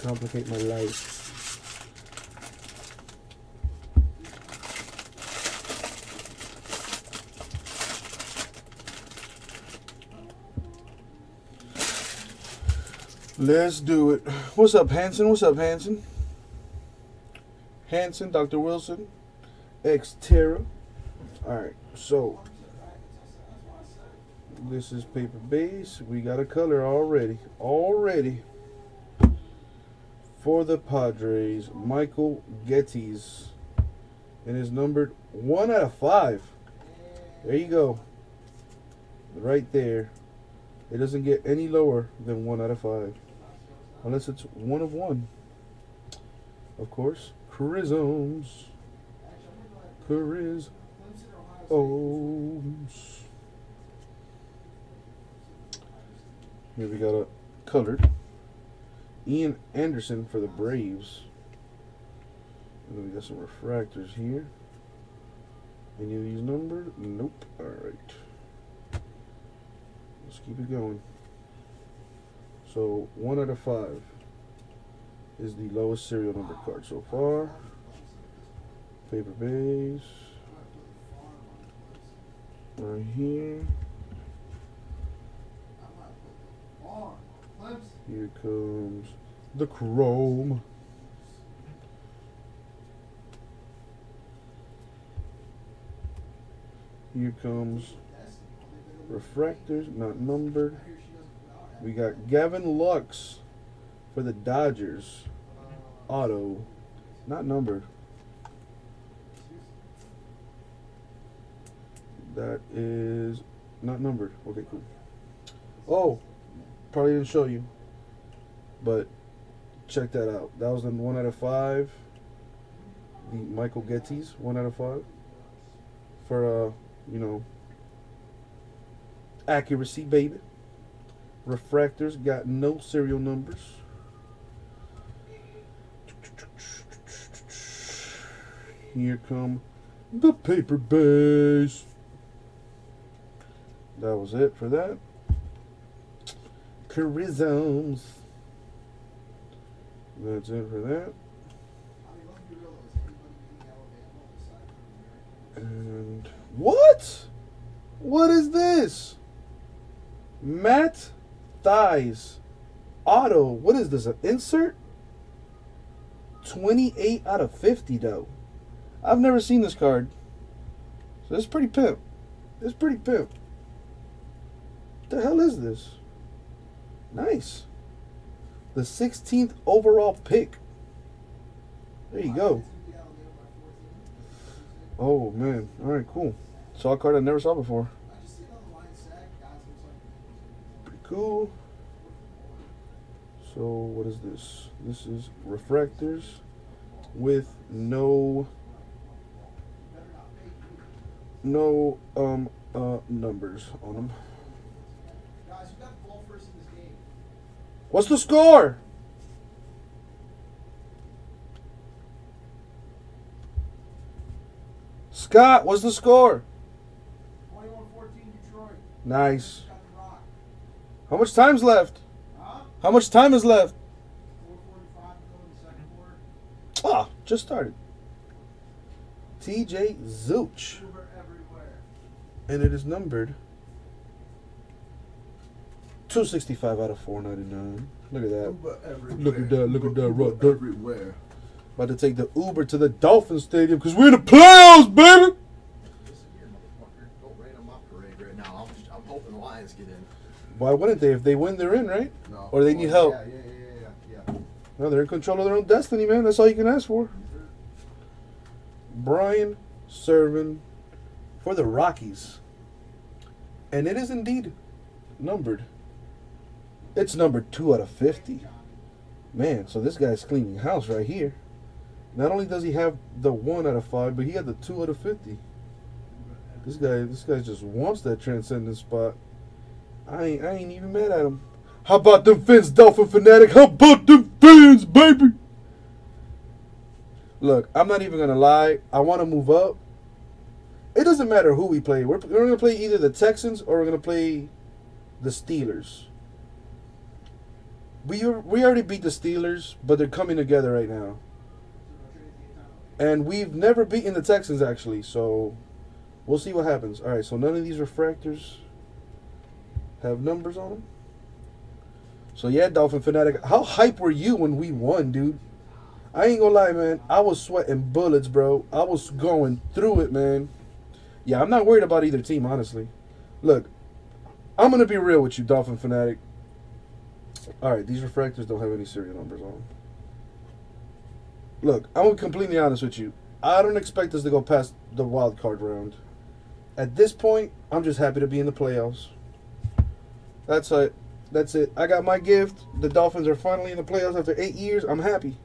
Complicate my life? Let's do it. What's up, Hanson? What's up, Hanson? Hanson, Dr. Wilson, X Terra. Alright, so this is paper base. We got a color already. Already. For the Padres, Michael Gettys and is numbered one out of five. There you go. Right there. It doesn't get any lower than one out of five. Unless it's one of one. Of course. Charisms. Charisms. Here we got a colored. Ian Anderson for the Braves. And we got some refractors here. Any of these numbered? Nope. Alright. Let's keep it going. So, one out of five is the lowest serial number card so far. Paper base. Right here. Here comes the chrome. Here comes refractors, not numbered. We got Gavin Lux for the Dodgers. Auto, not numbered. That is not numbered. Okay, cool. Oh, probably didn't show you, but check that out. That was the one out of five. The Michael Gettys, one out of five. For uh, you know, accuracy, baby. Refractors got no serial numbers. Here come the paper base. That was it for that. Charisms. That's it for that. And what? What is this? Matt Thaiss. Auto. What is this? An insert? 28 out of 50 though. I've never seen this card. So it's pretty pimp. It's pretty pimp. The hell is this? Nice. The 16th overall pick. There you go. Oh man. All right, cool. Saw a card I never saw before. Pretty cool. So what is this? This is refractors with no no um uh numbers on them. What's the score? Scott, what's the score? 21-14 Detroit. Nice. Got the rock. How much time's left? Huh? How much time is left? 445 going the second quarter. Ah, just started. TJ Zeuch. And it is numbered 265 out of 499. Look at that. Uber. Look at that, look at that, right there. Everywhere. About to take the Uber to the Dolphin Stadium because we're in the playoffs, baby. Listen here, motherfucker. Don't rain on my parade right now. I'm, I'm hoping the Lions get in. Why wouldn't they? If they win, they're in, right? No. Or they need help. Yeah, yeah, yeah, yeah, yeah. No, they're in control of their own destiny, man. That's all you can ask for. Brian Serven for the Rockies. And it is indeed numbered. It's number 2 out of 50. Man, so this guy's cleaning house right here. Not only does he have the 1 out of 5, but he had the 2 out of 50. This guy this guy just wants that transcendent spot. I ain't, I ain't even mad at him. How about them Fins, Dolphin Fanatic? How about them Fins, baby? Look, I'm not even gonna lie. I want to move up. It doesn't matter who we play. We're, we're gonna play either the Texans or we're gonna play the Steelers. We we already beat the Steelers, but they're coming together right now. And we've never beaten the Texans actually, so we'll see what happens. All right, so none of these refractors have numbers on them. So yeah, Dolphin fanatic, how hype were you when we won, dude? I ain't gonna lie, man. I was sweating bullets, bro. I was going through it, man. Yeah, I'm not worried about either team, honestly. Look, I'm gonna be real with you, Dolphin fanatic. All right, these refractors don't have any serial numbers on them. Look, I'm completely honest with you. I don't expect us to go past the wild card round. At this point, I'm just happy to be in the playoffs. That's it. That's it. I got my gift. The Dolphins are finally in the playoffs after eight years. I'm happy.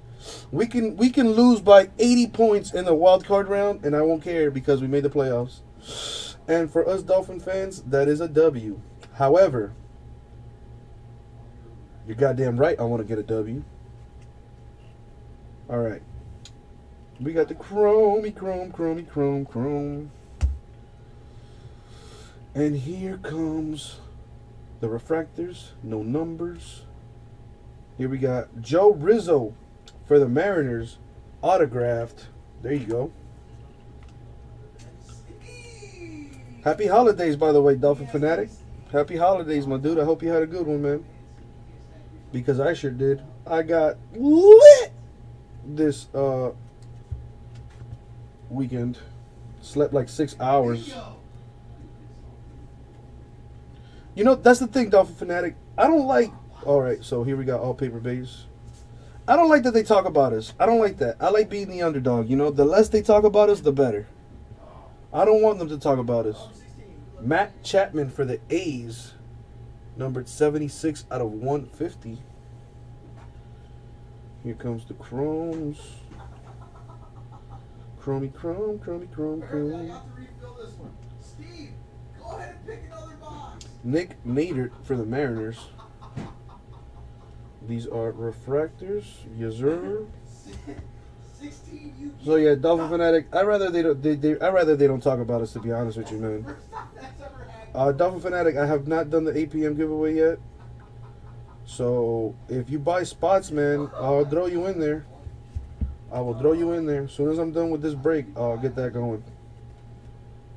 We can we can lose by 80 points in the wild card round, and I won't care because we made the playoffs. And for us Dolphin fans, that is a W. However, you're goddamn right. I want to get a W. All right. We got the chromey, chrome, chromey, chrome, chrome. And here comes the refractors, no numbers. Here we got Joe Rizzo for the Mariners, autographed. There you go. Happy holidays, by the way, Dolphin Fanatic. Happy holidays, my dude. I hope you had a good one, man. Because I sure did. I got lit this uh weekend. Slept like six hours. You know, that's the thing, Dolphin Fanatic. I don't like. All right, so here we got all paper base. I don't like that they talk about us. I don't like that. I like being the underdog. You know, the less they talk about us, the better. I don't want them to talk about us. Matt Chapman for the A's, numbered 76 out of 150. Here comes the chromes. Chromey, chrome, chromey, chrome, I chrome. to refill this one. Steve, go ahead and pick another box. Nick Neidert for the Mariners. These are refractors. Yes, sir. <laughs> 16 you So yeah, Dolphin fanatic. I rather they don't. They, they I rather they don't talk about us. To be honest with you, man. Uh, Dolphin fanatic. I have not done the APM giveaway yet. So if you buy spots, man, I'll throw you in there. I will throw you in there. As soon as I'm done with this break, I'll get that going.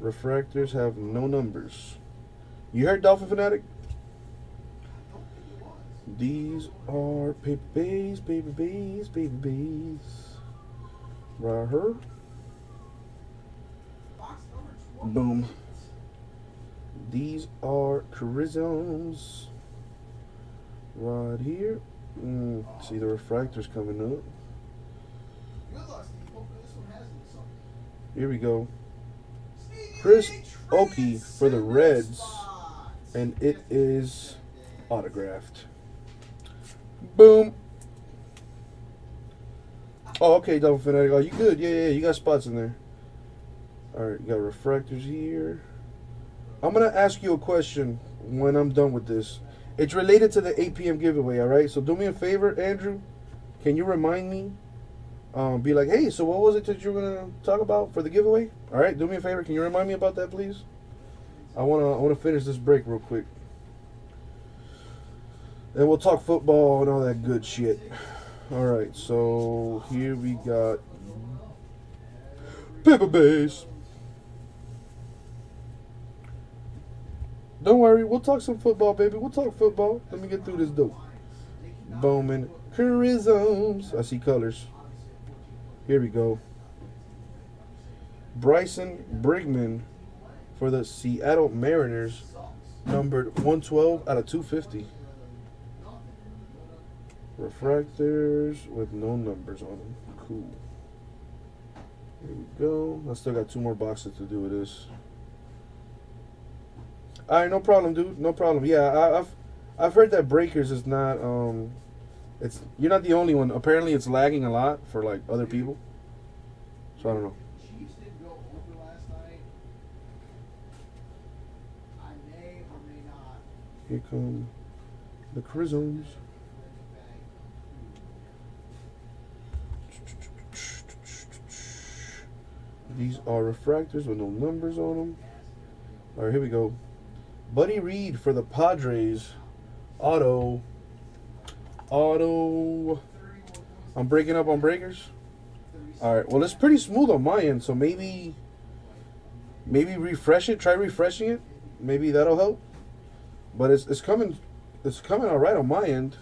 Refractors have no numbers. You heard Dolphin fanatic? These are paper bays, paper bays, paper bays. Right here. Box number 12. Boom. These are charisms. Right here. Mm, see the refractors coming up. Here we go. Chris Okey for the Reds. And it is autographed. Boom. Oh, okay, Double Fanatic. Oh, you good? Yeah, yeah, you got spots in there. Alright, you got refractors here. I'm going to ask you a question when I'm done with this. It's related to the 8 p.m. giveaway, alright? So do me a favor, Andrew. Can you remind me? Um, be like, hey, so what was it that you were to talk about for the giveaway? Alright, do me a favor. Can you remind me about that, please? I want to I want to finish this break real quick. And we'll talk football and all that good shit. All right, so here we got Pepper Base. Don't worry, we'll talk some football, baby. We'll talk football. Let me get through this dope. Bowman Charisms. I see colors. Here we go. Bryson Brigman for the Seattle Mariners, numbered 112 out of 250. Refractors with no numbers on them. Cool. Here we go. I still got two more boxes to do with this. All right, no problem, dude. No problem. Yeah, I, I've I've heard that breakers is not um, it's you're not the only one. Apparently, it's lagging a lot for like other people. So I don't know. Chiefs didn't go over last night. I may or may not Here come the Chrisms. These are refractors with no numbers on them. All right, here we go. Buddy Reed for the Padres. Auto. Auto. I'm breaking up on breakers. All right. Well, it's pretty smooth on my end, so maybe, maybe refresh it. Try refreshing it. Maybe that'll help. But it's it's coming, it's coming all right on my end.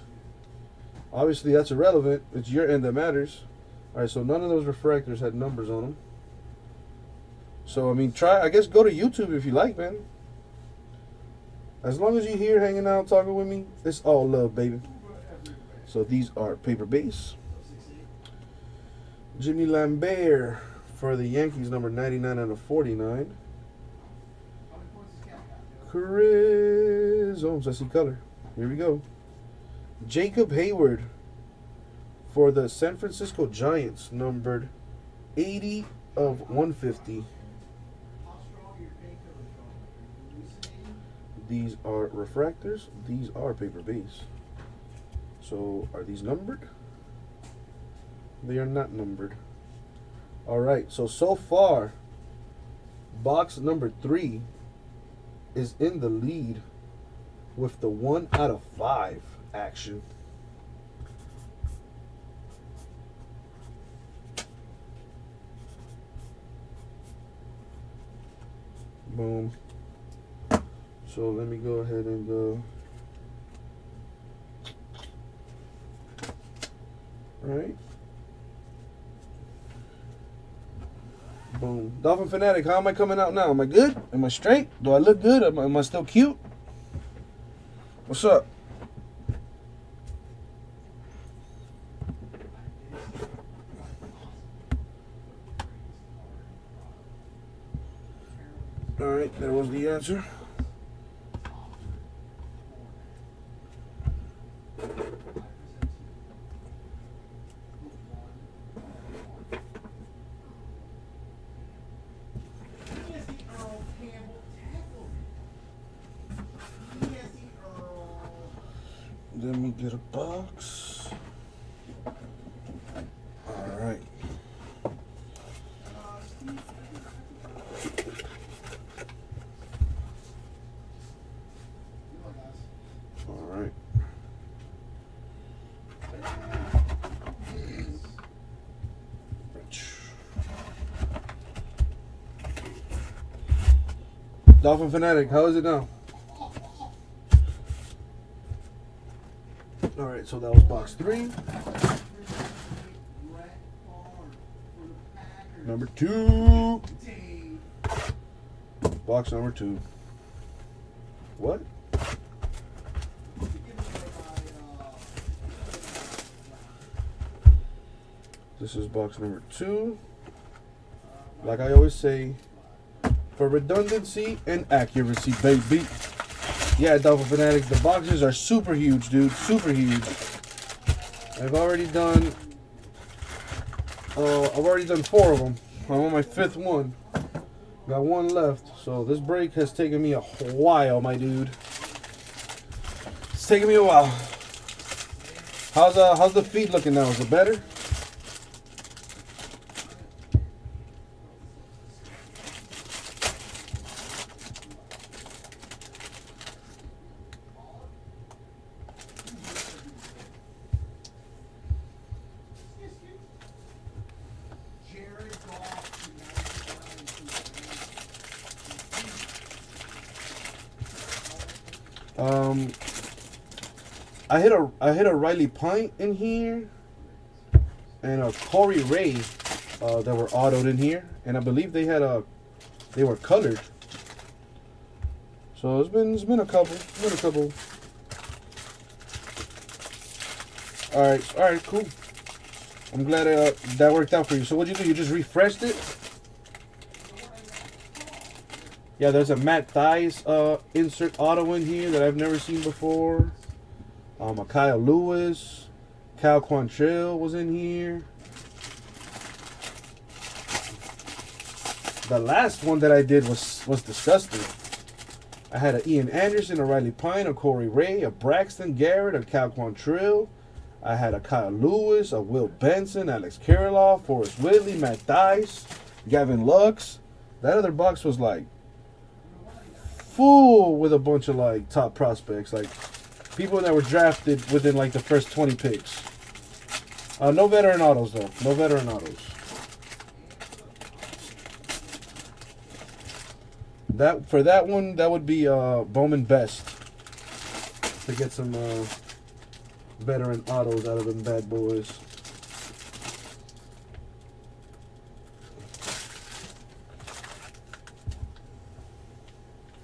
Obviously, that's irrelevant. It's your end that matters. All right. So none of those refractors had numbers on them. So I mean, try. I guess go to YouTube if you like, man. As long as you're here hanging out talking with me, it's all love, baby. So these are paper base. Jimmy Lambert For the Yankees, number 99 out of 49. How many points does Cat got, Joe? Chris I see color. Here we go. Jacob Heyward for the San Francisco Giants, numbered 80 of 150. How strong are your painkillers, Joe? Are you hallucinating? These are refractors. These are paper base. So are these numbered? They are not numbered. All right. So so far, box number three is in the lead with the one out of five action. Boom. So let me go ahead and go. Right. Boom. Dolphin Fanatic, how am I coming out now? Am I good? Am I straight? Do I look good? Am I, am I still cute? What's up? All right, there was the answer. Yes, the Earl Campbell tackled him. Yes, the Earl. Let me get a box. All right. Uh, Steve, you know, guys. All right. Dolphin Fanatic, how is it now? All right, so that was box three. Number two. Box number two. What? This is box number two. Like I always say, for redundancy and accuracy, baby. Yeah, Dolphin Fanatics, the boxes are super huge, dude. Super huge. I've already done. Uh, I've already done four of them. I'm on my fifth one. Got one left. So this break has taken me a while, my dude. It's taking me a while. How's uh how's the feet looking now? Is it better? A I hit a Riley Pint in here, and a Corey Ray, uh, that were autoed in here, and I believe they had a, they were colored. So it's been it's been a couple, it's been a couple. All right, all right, cool. I'm glad uh, that worked out for you. So what'd you do? You just refreshed it? Yeah, there's a Matt Thaiss uh, insert auto in here that I've never seen before. Um, a Kyle Lewis, Cal Quantrill was in here. The last one that I did was was disgusting. I had a Ian Anderson, a Riley Pint, a Corey Ray, a Braxton Garrett, a Cal Quantrill. I had a Kyle Lewis, a Will Benson, Alex Kirilloff, Forrest Whitley, Matt Thaiss, Gavin Lux. That other box was like full with a bunch of like top prospects, like people that were drafted within like the first 20 picks. Uh, no veteran autos though. No veteran autos. That for that one, that would be uh, Bowman Best to get some uh, veteran autos out of them bad boys.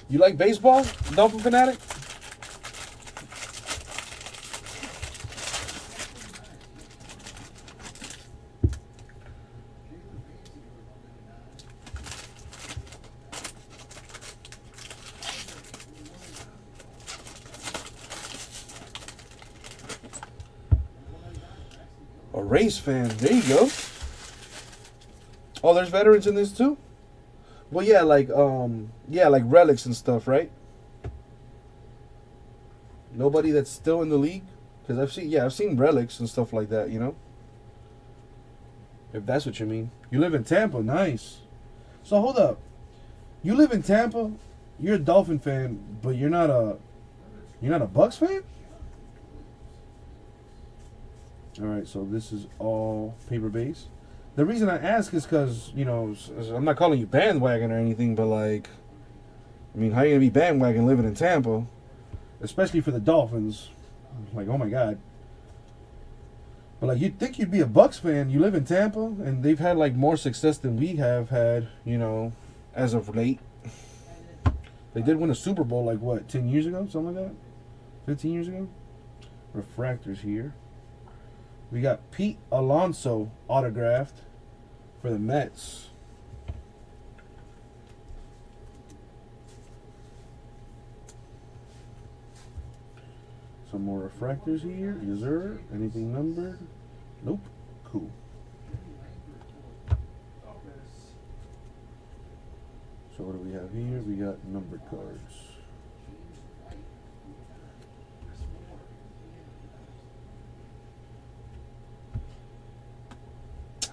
You like baseball, Dolphin fanatic? a race fan. There you go. Oh, there's veterans in this too. Well, yeah, like um, yeah, like relics and stuff, right? Nobody that's still in the league, because I've seen yeah, I've seen relics and stuff like that. You know, if that's what you mean. You live in Tampa, nice. So hold up, you live in Tampa, you're a Dolphin fan, but you're not a you're not a Bucks fan. All right, so this is all paper base. The reason I ask is because you know I'm not calling you bandwagon or anything, but like, I mean, how you gonna be bandwagon living in Tampa, especially for the Dolphins? Like, oh my god. But like, you'd think you'd be a Bucks fan. You live in Tampa, and they've had like more success than we have had. You know, as of late. They did win a Super Bowl like what, ten years ago, something like that, fifteen years ago. Refractors here. We got Pete Alonso autographed for the Mets. Some more refractors here. Is there anything numbered? Nope. Cool. So what do we have here? We got numbered cards.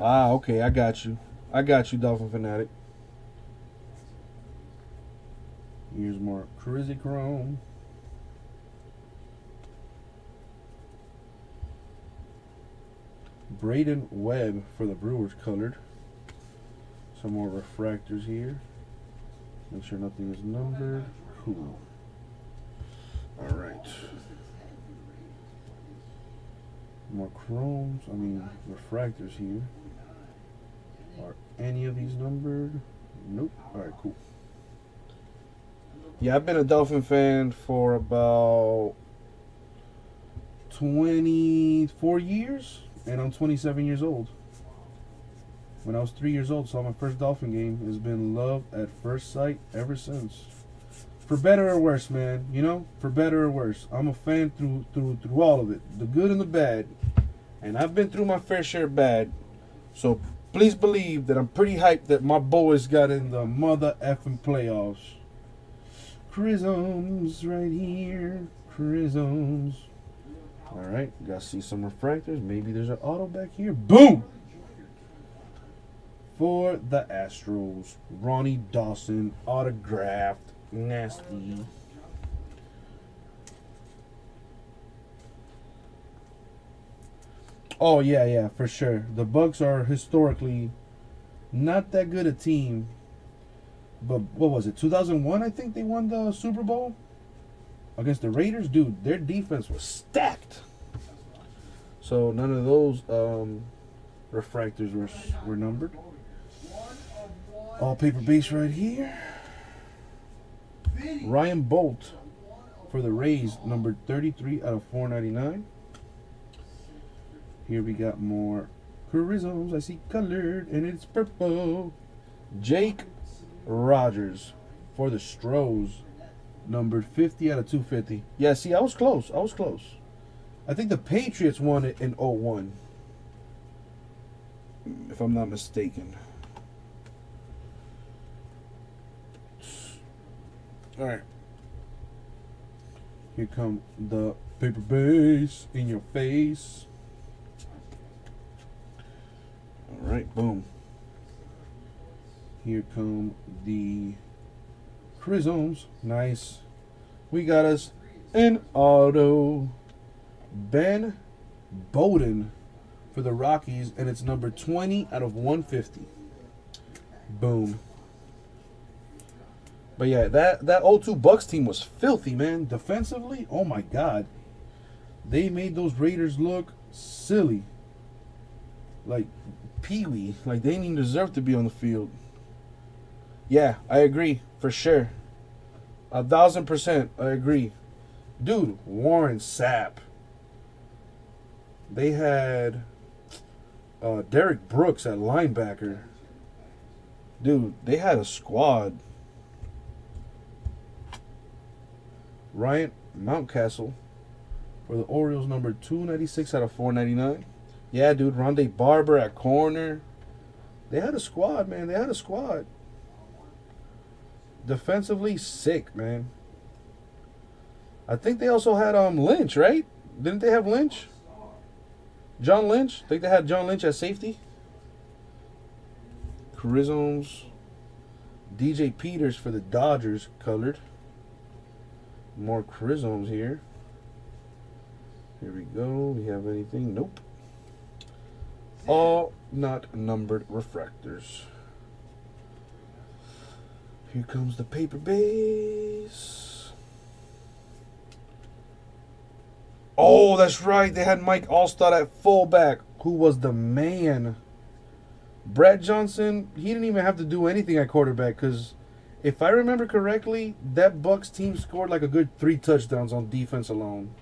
Ah, okay, I got you. I got you, Dolphin Fanatic. Here's more Crazy Chrome. Braden Webb for the Brewers colored. Some more refractors here. Make sure nothing is numbered. Cool. All right. More chromes. I mean refractors here. Are any of these numbered? Nope. All right. Cool. Yeah, I've been a Dolphin fan for about 24 years, and I'm 27 years old. When I was three years old, saw my first Dolphin game. It's been love at first sight ever since. For better or worse, man. You know, for better or worse. I'm a fan through through through all of it, the good and the bad. And I've been through my fair share of bad. So please believe that I'm pretty hyped that my boys got in the mother effing playoffs. Chrisms right here. Chrisms. All right, gotta see some refractors. Maybe there's an auto back here. Boom! For the Astros, Ronnie Dawson autographed. Nasty. Oh yeah, yeah, for sure. The Bucks are historically not that good a team. But what was it? 2001, I think they won the Super Bowl against the Raiders. Dude, their defense was stacked. So none of those um, refractors were were numbered. All paper base right here. Ryan Boldt for the Rays, number 33 out of 499. Here we got more charisms. I see colored and it's purple. Jake Rogers for the Stros, numbered 50 out of 250. Yeah, see, I was close. I was close. I think the Patriots won it in 01. If I'm not mistaken. All right. Here come the paper base in your face. All right, boom. Here come the Chrisms. Nice. We got us an auto. Ben Bowden for the Rockies, and it's number 20 out of 150. Boom. But yeah, that that 0-2 Bucks team was filthy, man. Defensively, oh my god. They made those Raiders look silly. Like peewee. Like they didn't even deserve to be on the field. Yeah, I agree. For sure. A thousand percent I agree. Dude, Warren Sapp. They had uh, Derrick Brooks at linebacker. Dude, they had a squad. Ryan Mountcastle for the Orioles, number 296 out of 499. Yeah, dude, Rondé Barber at corner. They had a squad, man. They had a squad. Defensively sick, man. I think they also had um Lynch, right? Didn't they have Lynch? John Lynch? I think they had John Lynch at safety. Charisms. DJ Peters for the Dodgers colored. More Charisms here. Here we go. We have anything? Nope. All not numbered refractors. Here comes the paper base. Oh, that's right. They had Mike Alstott at fullback, who was the man. Brad Johnson, he didn't even have to do anything at quarterback because if I remember correctly, that Bucks team scored like a good three touchdowns on defense alone.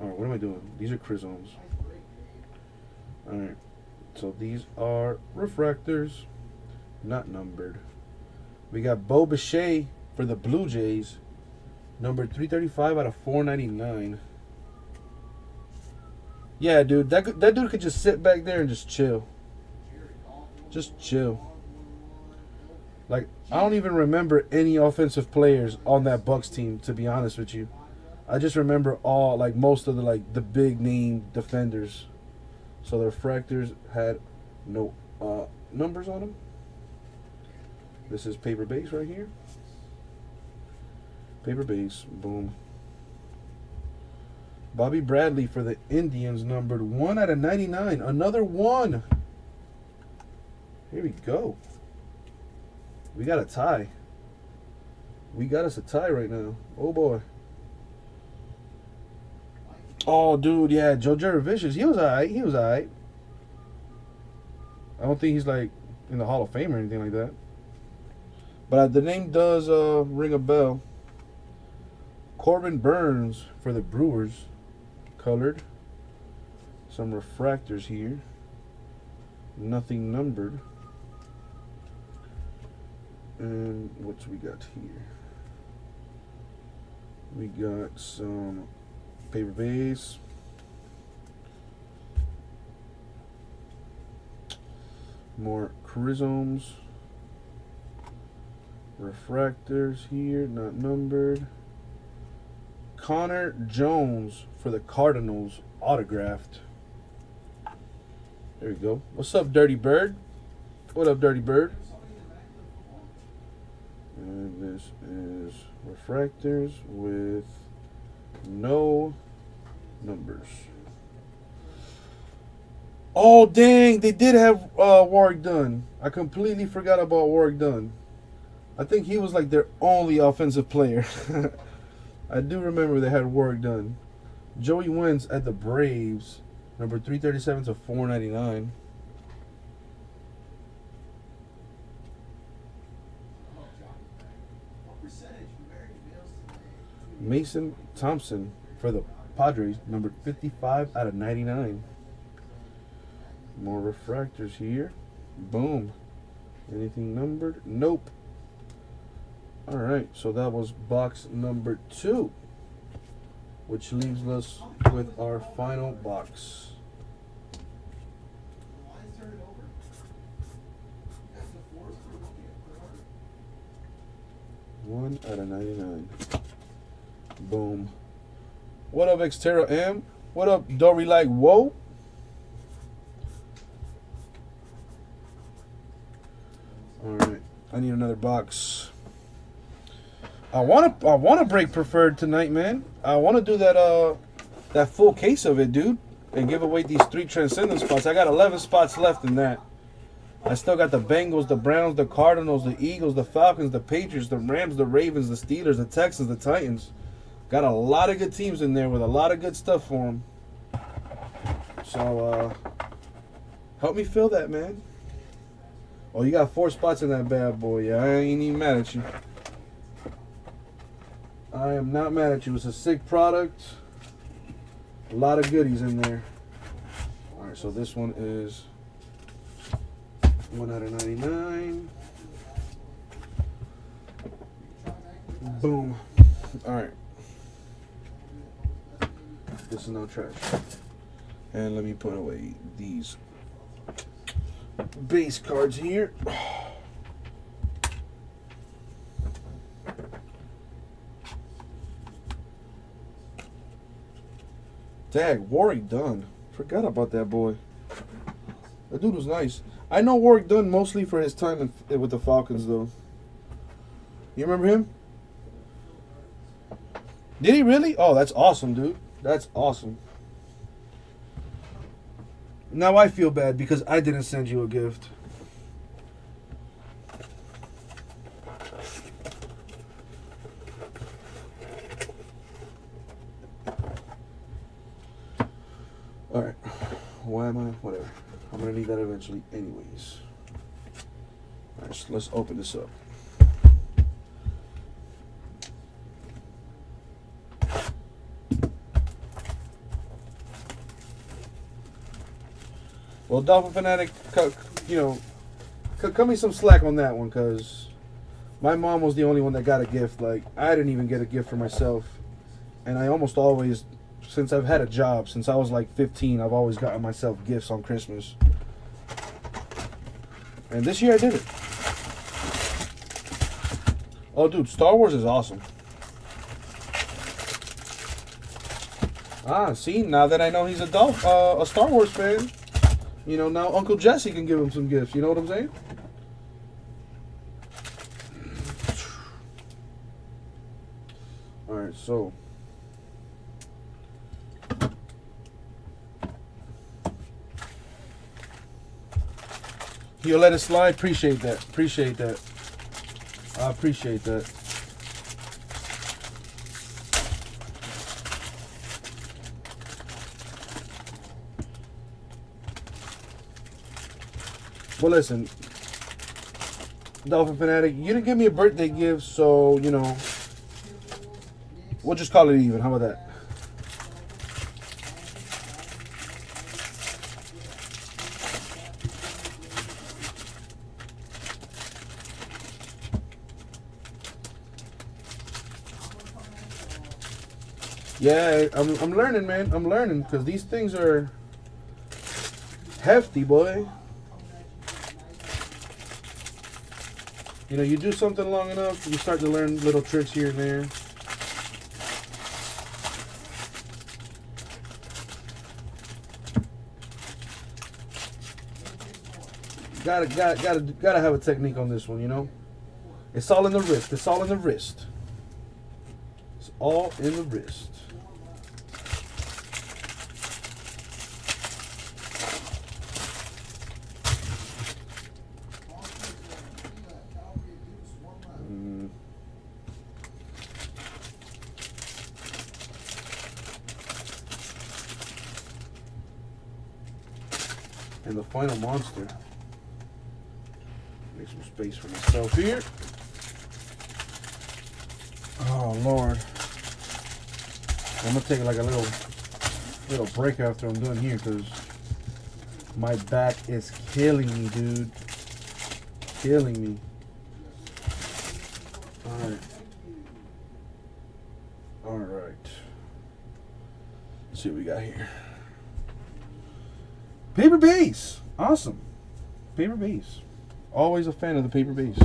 All right, what am I doing? These are Chrisms. All right, so these are refractors, not numbered. We got Bo Bichette for the Blue Jays, number 335 out of 499. Yeah, dude, that that dude could just sit back there and just chill. Just chill. Like I don't even remember any offensive players on that Bucks team to be honest with you. I just remember all like most of the like the big name defenders. So the fractors had no uh, numbers on them. This is paper base right here. Paper base, boom. Bobby Bradley for the Indians, numbered one out of ninety-nine. Another one. Here we go. We got a tie. We got us a tie right now. Oh boy. Oh, dude, yeah, Joe Vicious. He was alright. He was alright. I don't think he's like in the Hall of Fame or anything like that. But uh, the name does uh, ring a bell. Corbin Burnes for the Brewers, colored. Some refractors here. Nothing numbered. And what's we got here? We got some paper base. More chrisms. Refractors here, not numbered. Connor Jones for the Cardinals, autographed. There we go. What's up, Dirty Bird? What up, Dirty Bird? And this is refractors with no numbers. Oh, dang. They did have uh, Warrick Dunn. I completely forgot about Warrick Dunn. I think he was like their only offensive player. <laughs> I do remember they had Warrick Dunn. Joey Wentz at the Braves. Number 337 to 499. Mason Thompson for the Padres, number 55 out of 99. More refractors here. Boom. Anything numbered? Nope. All right, so that was box number two, which leaves us with our final box. One out of 99. Boom. What up, Xterra M? What up, Dory like whoa? Alright. I need another box. I wanna I wanna break preferred tonight, man. I wanna do that uh that full case of it, dude. And give away these three transcendent spots. I got eleven spots left in that. I still got the Bengals, the Browns, the Cardinals, the Eagles, the Falcons, the Patriots, the Rams, the Ravens, the Steelers, the Texans, the Titans. Got a lot of good teams in there with a lot of good stuff for them. So, uh, help me fill that, man. Oh, you got four spots in that bad boy. Yeah, I ain't even mad at you. I am not mad at you. It's a sick product. A lot of goodies in there. All right, so this one is one out of 99. Boom. All right. This is no trash. And let me put away these base cards here. Dag, Warrick Dunn. Forgot about that boy. That dude was nice. I know Warrick Dunn mostly for his time with the Falcons, though. You remember him? Did he really? Oh, that's awesome, dude. That's awesome. Now I feel bad because I didn't send you a gift. Alright. Why am I? Whatever. I'm going to need that eventually, anyways. Alright, so let's open this up. Well, Dolphin Fanatic, you know, cut me some slack on that one because my mom was the only one that got a gift. Like, I didn't even get a gift for myself. And I almost always, since I've had a job, since I was like 15, I've always gotten myself gifts on Christmas. And this year I did it. Oh, dude, Star Wars is awesome. Ah, see, now that I know he's a, Dolph, uh, a Star Wars fan, you know, now Uncle Jesse can give him some gifts. You know what I'm saying? All right, so. He'll let it slide. Appreciate that. Appreciate that. I appreciate that. Well, listen, Dolphin Fanatic, you didn't give me a birthday gift, so, you know, we'll just call it even. How about that? Yeah, I'm, I'm learning, man. I'm learning because these things are hefty, boy. You know, you do something long enough, you start to learn little tricks here and there. Gotta, gotta, gotta, gotta have a technique on this one, you know? It's all in the wrist. It's all in the wrist. It's all in the wrist. And the final monster. Make some space for myself here. Oh Lord. I'm gonna take like a little little break after I'm done here because my back is killing me, dude. Killing me. Alright. Let's see what we got here. Paper base. Awesome. Paper base. Always a fan of the paper base.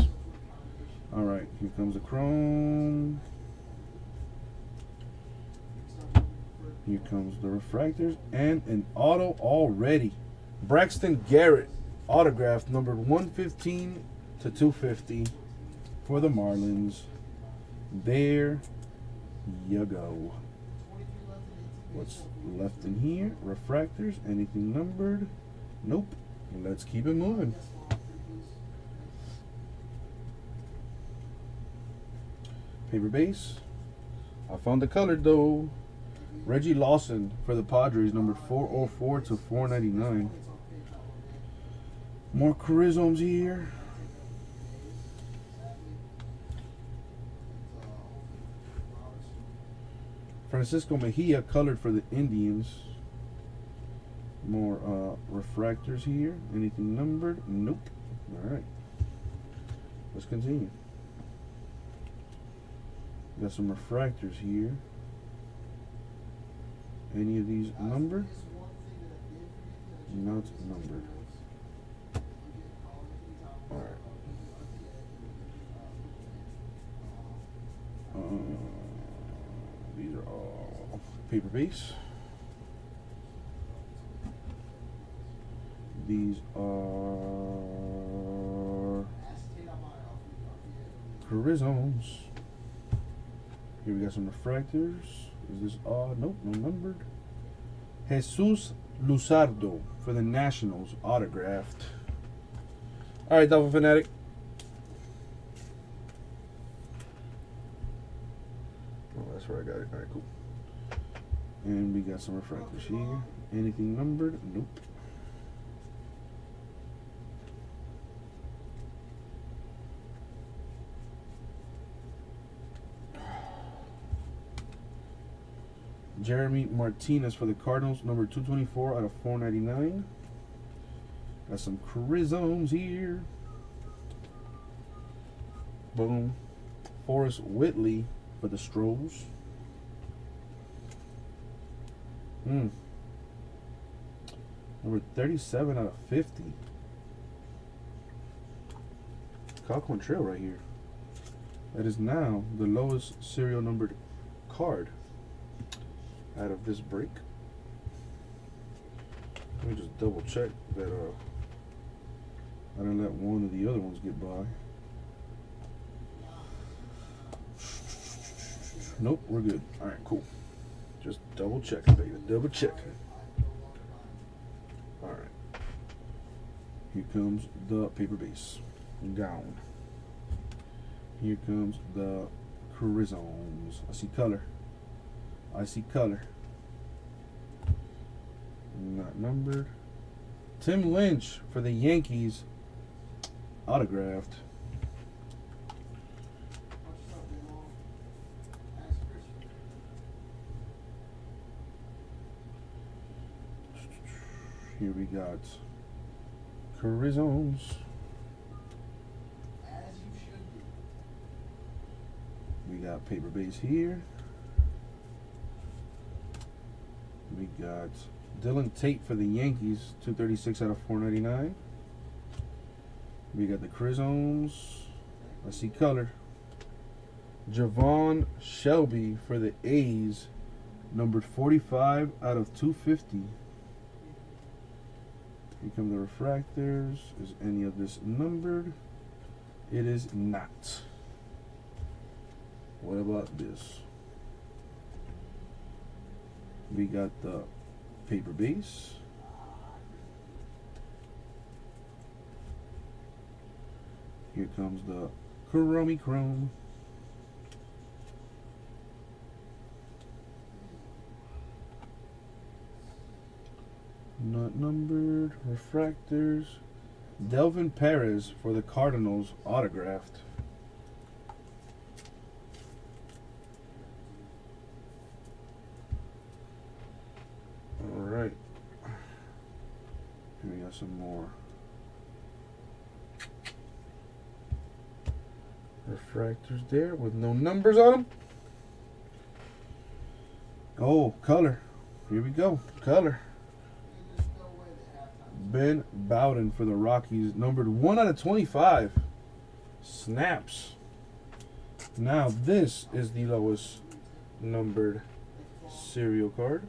All right, here comes the chrome. Here comes the refractors and an auto already. Braxton Garrett autographed numbered 115 to 250 for the Marlins. There you go. What's left in here? Refractors. Anything numbered? Nope. Let's keep it moving. Paper base. I found the color though. Reggie Lawson for the Padres, number 404 to 499. More charisms here. Francisco Mejia colored for the Indians. More uh, refractors here. Anything numbered? Nope. All right. Let's continue. Got some refractors here. Any of these numbered? Not numbered. Alright. Uh, these are all paper base. These are Charisms. Here we got some refractors. Is this odd? Nope, no numbered. Jesus Luzardo for the Nationals, autographed. All right, Double Fanatic. Oh, that's where I got it. All right, cool. And we got some refractors here. Anything numbered? Nope. Jeremy Martinez for the Cardinals, number 224 out of 499. Got some charisms here. Boom. Forrest Whitley for the Stros. Hmm. Number 37 out of 50. Kyle Quantrill right here. That is now the lowest serial numbered card out of this break. Let me just double check that uh I didn't let one of the other ones get by. Nope, we're good. Alright, cool. Just double check, baby. Double check. Alright. Here comes the paper base. Gone. Here comes the charisms. I see color. I see color. Not numbered. Tim Lynch for the Yankees. Autographed. Here we got be. We got paper base here. We got Dylan Tate for the Yankees, 236 out of 499. We got the Chrisms. I see color. Javon Shelby for the A's, numbered 45 out of 250. Here come the refractors. Is any of this numbered? It is not. What about this? We got the paper base. Here comes the Chromie Chrome. Not numbered. Refractors. Delvin Perez for the Cardinals autographed. All right. Some more. Refractors there with no numbers on them. Oh, color. Here we go. Color. Ben Bowden for the Rockies, numbered 1 out of 25. Snaps. Now, this is the lowest numbered serial card.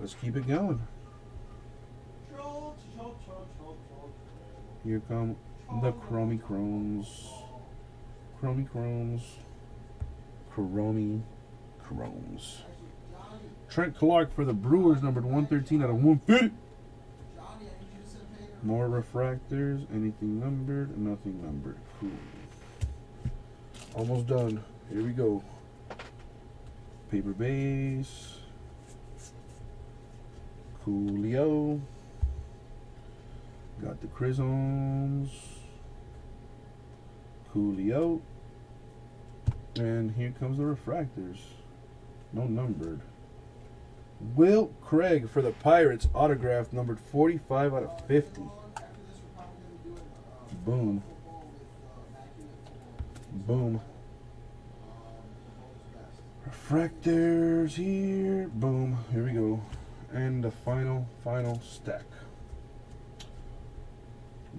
Let's keep it going. Here come the Chromie Chromes. Chromie Chromes. Chromie Chromes. Trent Clark for the Brewers, numbered 113 out of 150. Johnny, I need you to send Peter. More refractors. Anything numbered? Nothing numbered. Cool. Almost done. Here we go. Paper base. Coolio. Got the Chrisms. Coolio. And here comes the refractors. No numbered. Will Craig for the Pirates, autographed numbered 45 out of 50. After this, we're probably going to be doing uh, Boom. Boom. Refractors here. Boom. Here we go. And the final, final stack.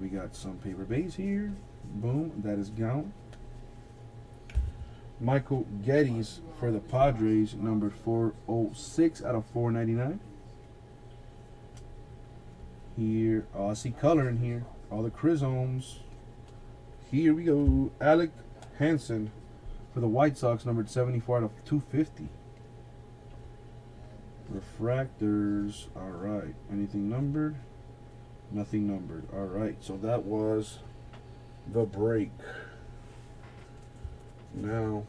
We got some paper base here. Boom, that is gone. Michael Geddes for the Padres, number 406 out of 499. Here, oh, I see color in here. All the chrysomes. Here we go. Alec Hansen for the White Sox, numbered 74 out of 250. Refractors. All right. Anything numbered? Nothing numbered. All right. So that was the break. Now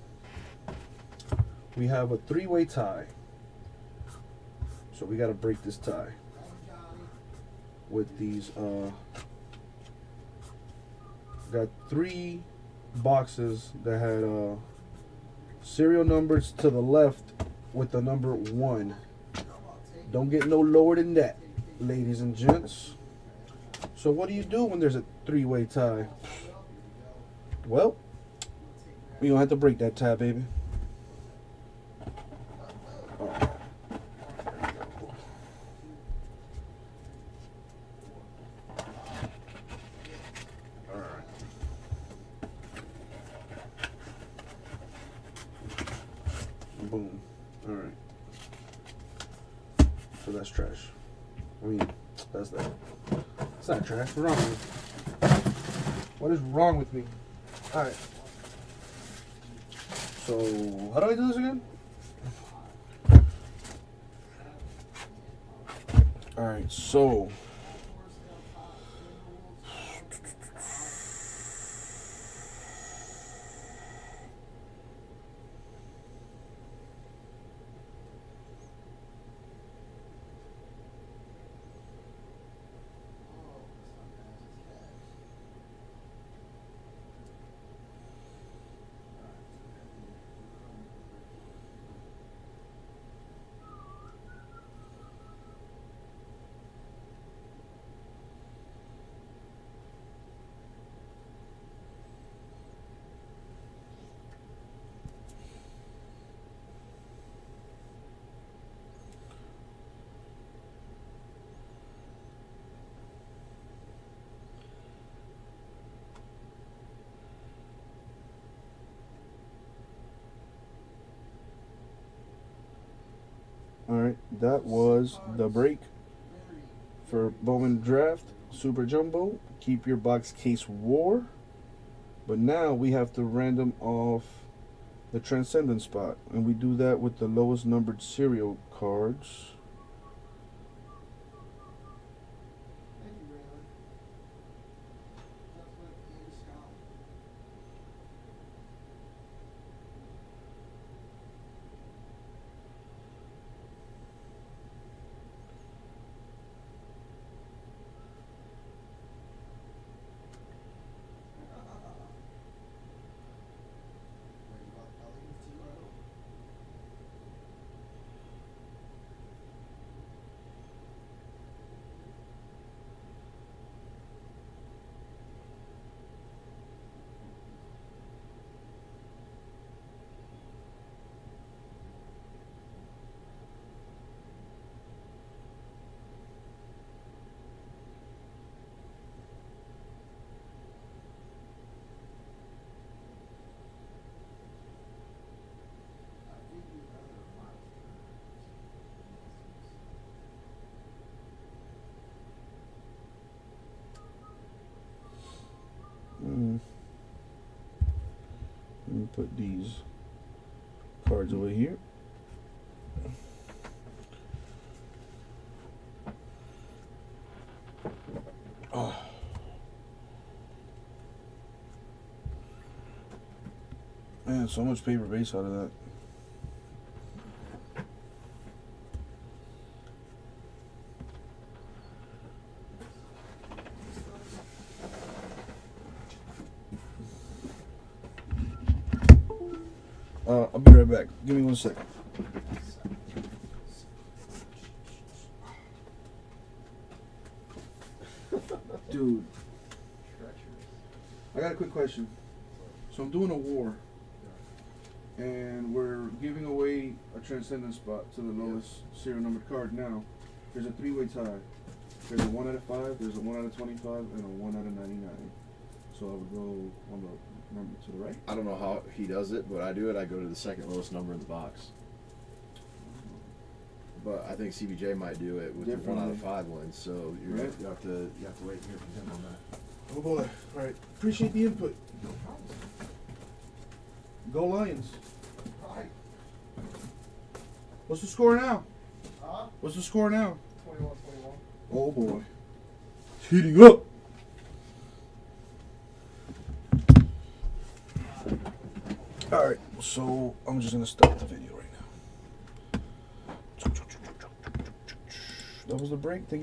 we have a three-way tie. So we got to break this tie with these. Uh, got three boxes that had uh, serial numbers to the left with the number one. Don't get no lower than that, ladies and gents. So what do you do when there's a three-way tie? Well, we're gonna have to break that tie, baby. Alright. Alright. Boom. Alright. So that's trash. I mean, that's that. It's not trash. What's wrong with me? What is wrong with me? Alright. So, how do I do this again? Alright, so. Alright, that was the break for Bowman Draft Super Jumbo. Keep your box case war. But now we have to random off the Transcendent spot. And we do that with the lowest numbered serial cards. Thank you, Raylan. That's what Ian Scott. Wait, you want Pelicans too, I don't- I think you'd rather Myles Turner. Hmm. Let me put these cards over here. Oh. Man, so much paper base out of that. Uh, I'll be right back. Give me one second. <laughs> Dude, I got a quick question. So I'm doing a war, and we're giving away a transcendent spot to the lowest serial numbered card now. There's a three-way tie. There's a one out of five. There's a one out of twenty-five, and a one out of ninety-nine. So I would go on the number to the right. I don't know how he does it, but I do it. I go to the second lowest number in the box. But I think CBJ might do it with the one out of Differently. five wins. So you're, Right. you have to you have to wait and hear from him on that. Oh boy! All right. Appreciate the input. No problem. Go Lions! Right. What's the score now? Huh? What's the score now? 21 21. Oh boy! It's heating up. All right. So I'm just gonna stop the video right now. That was the break. Thank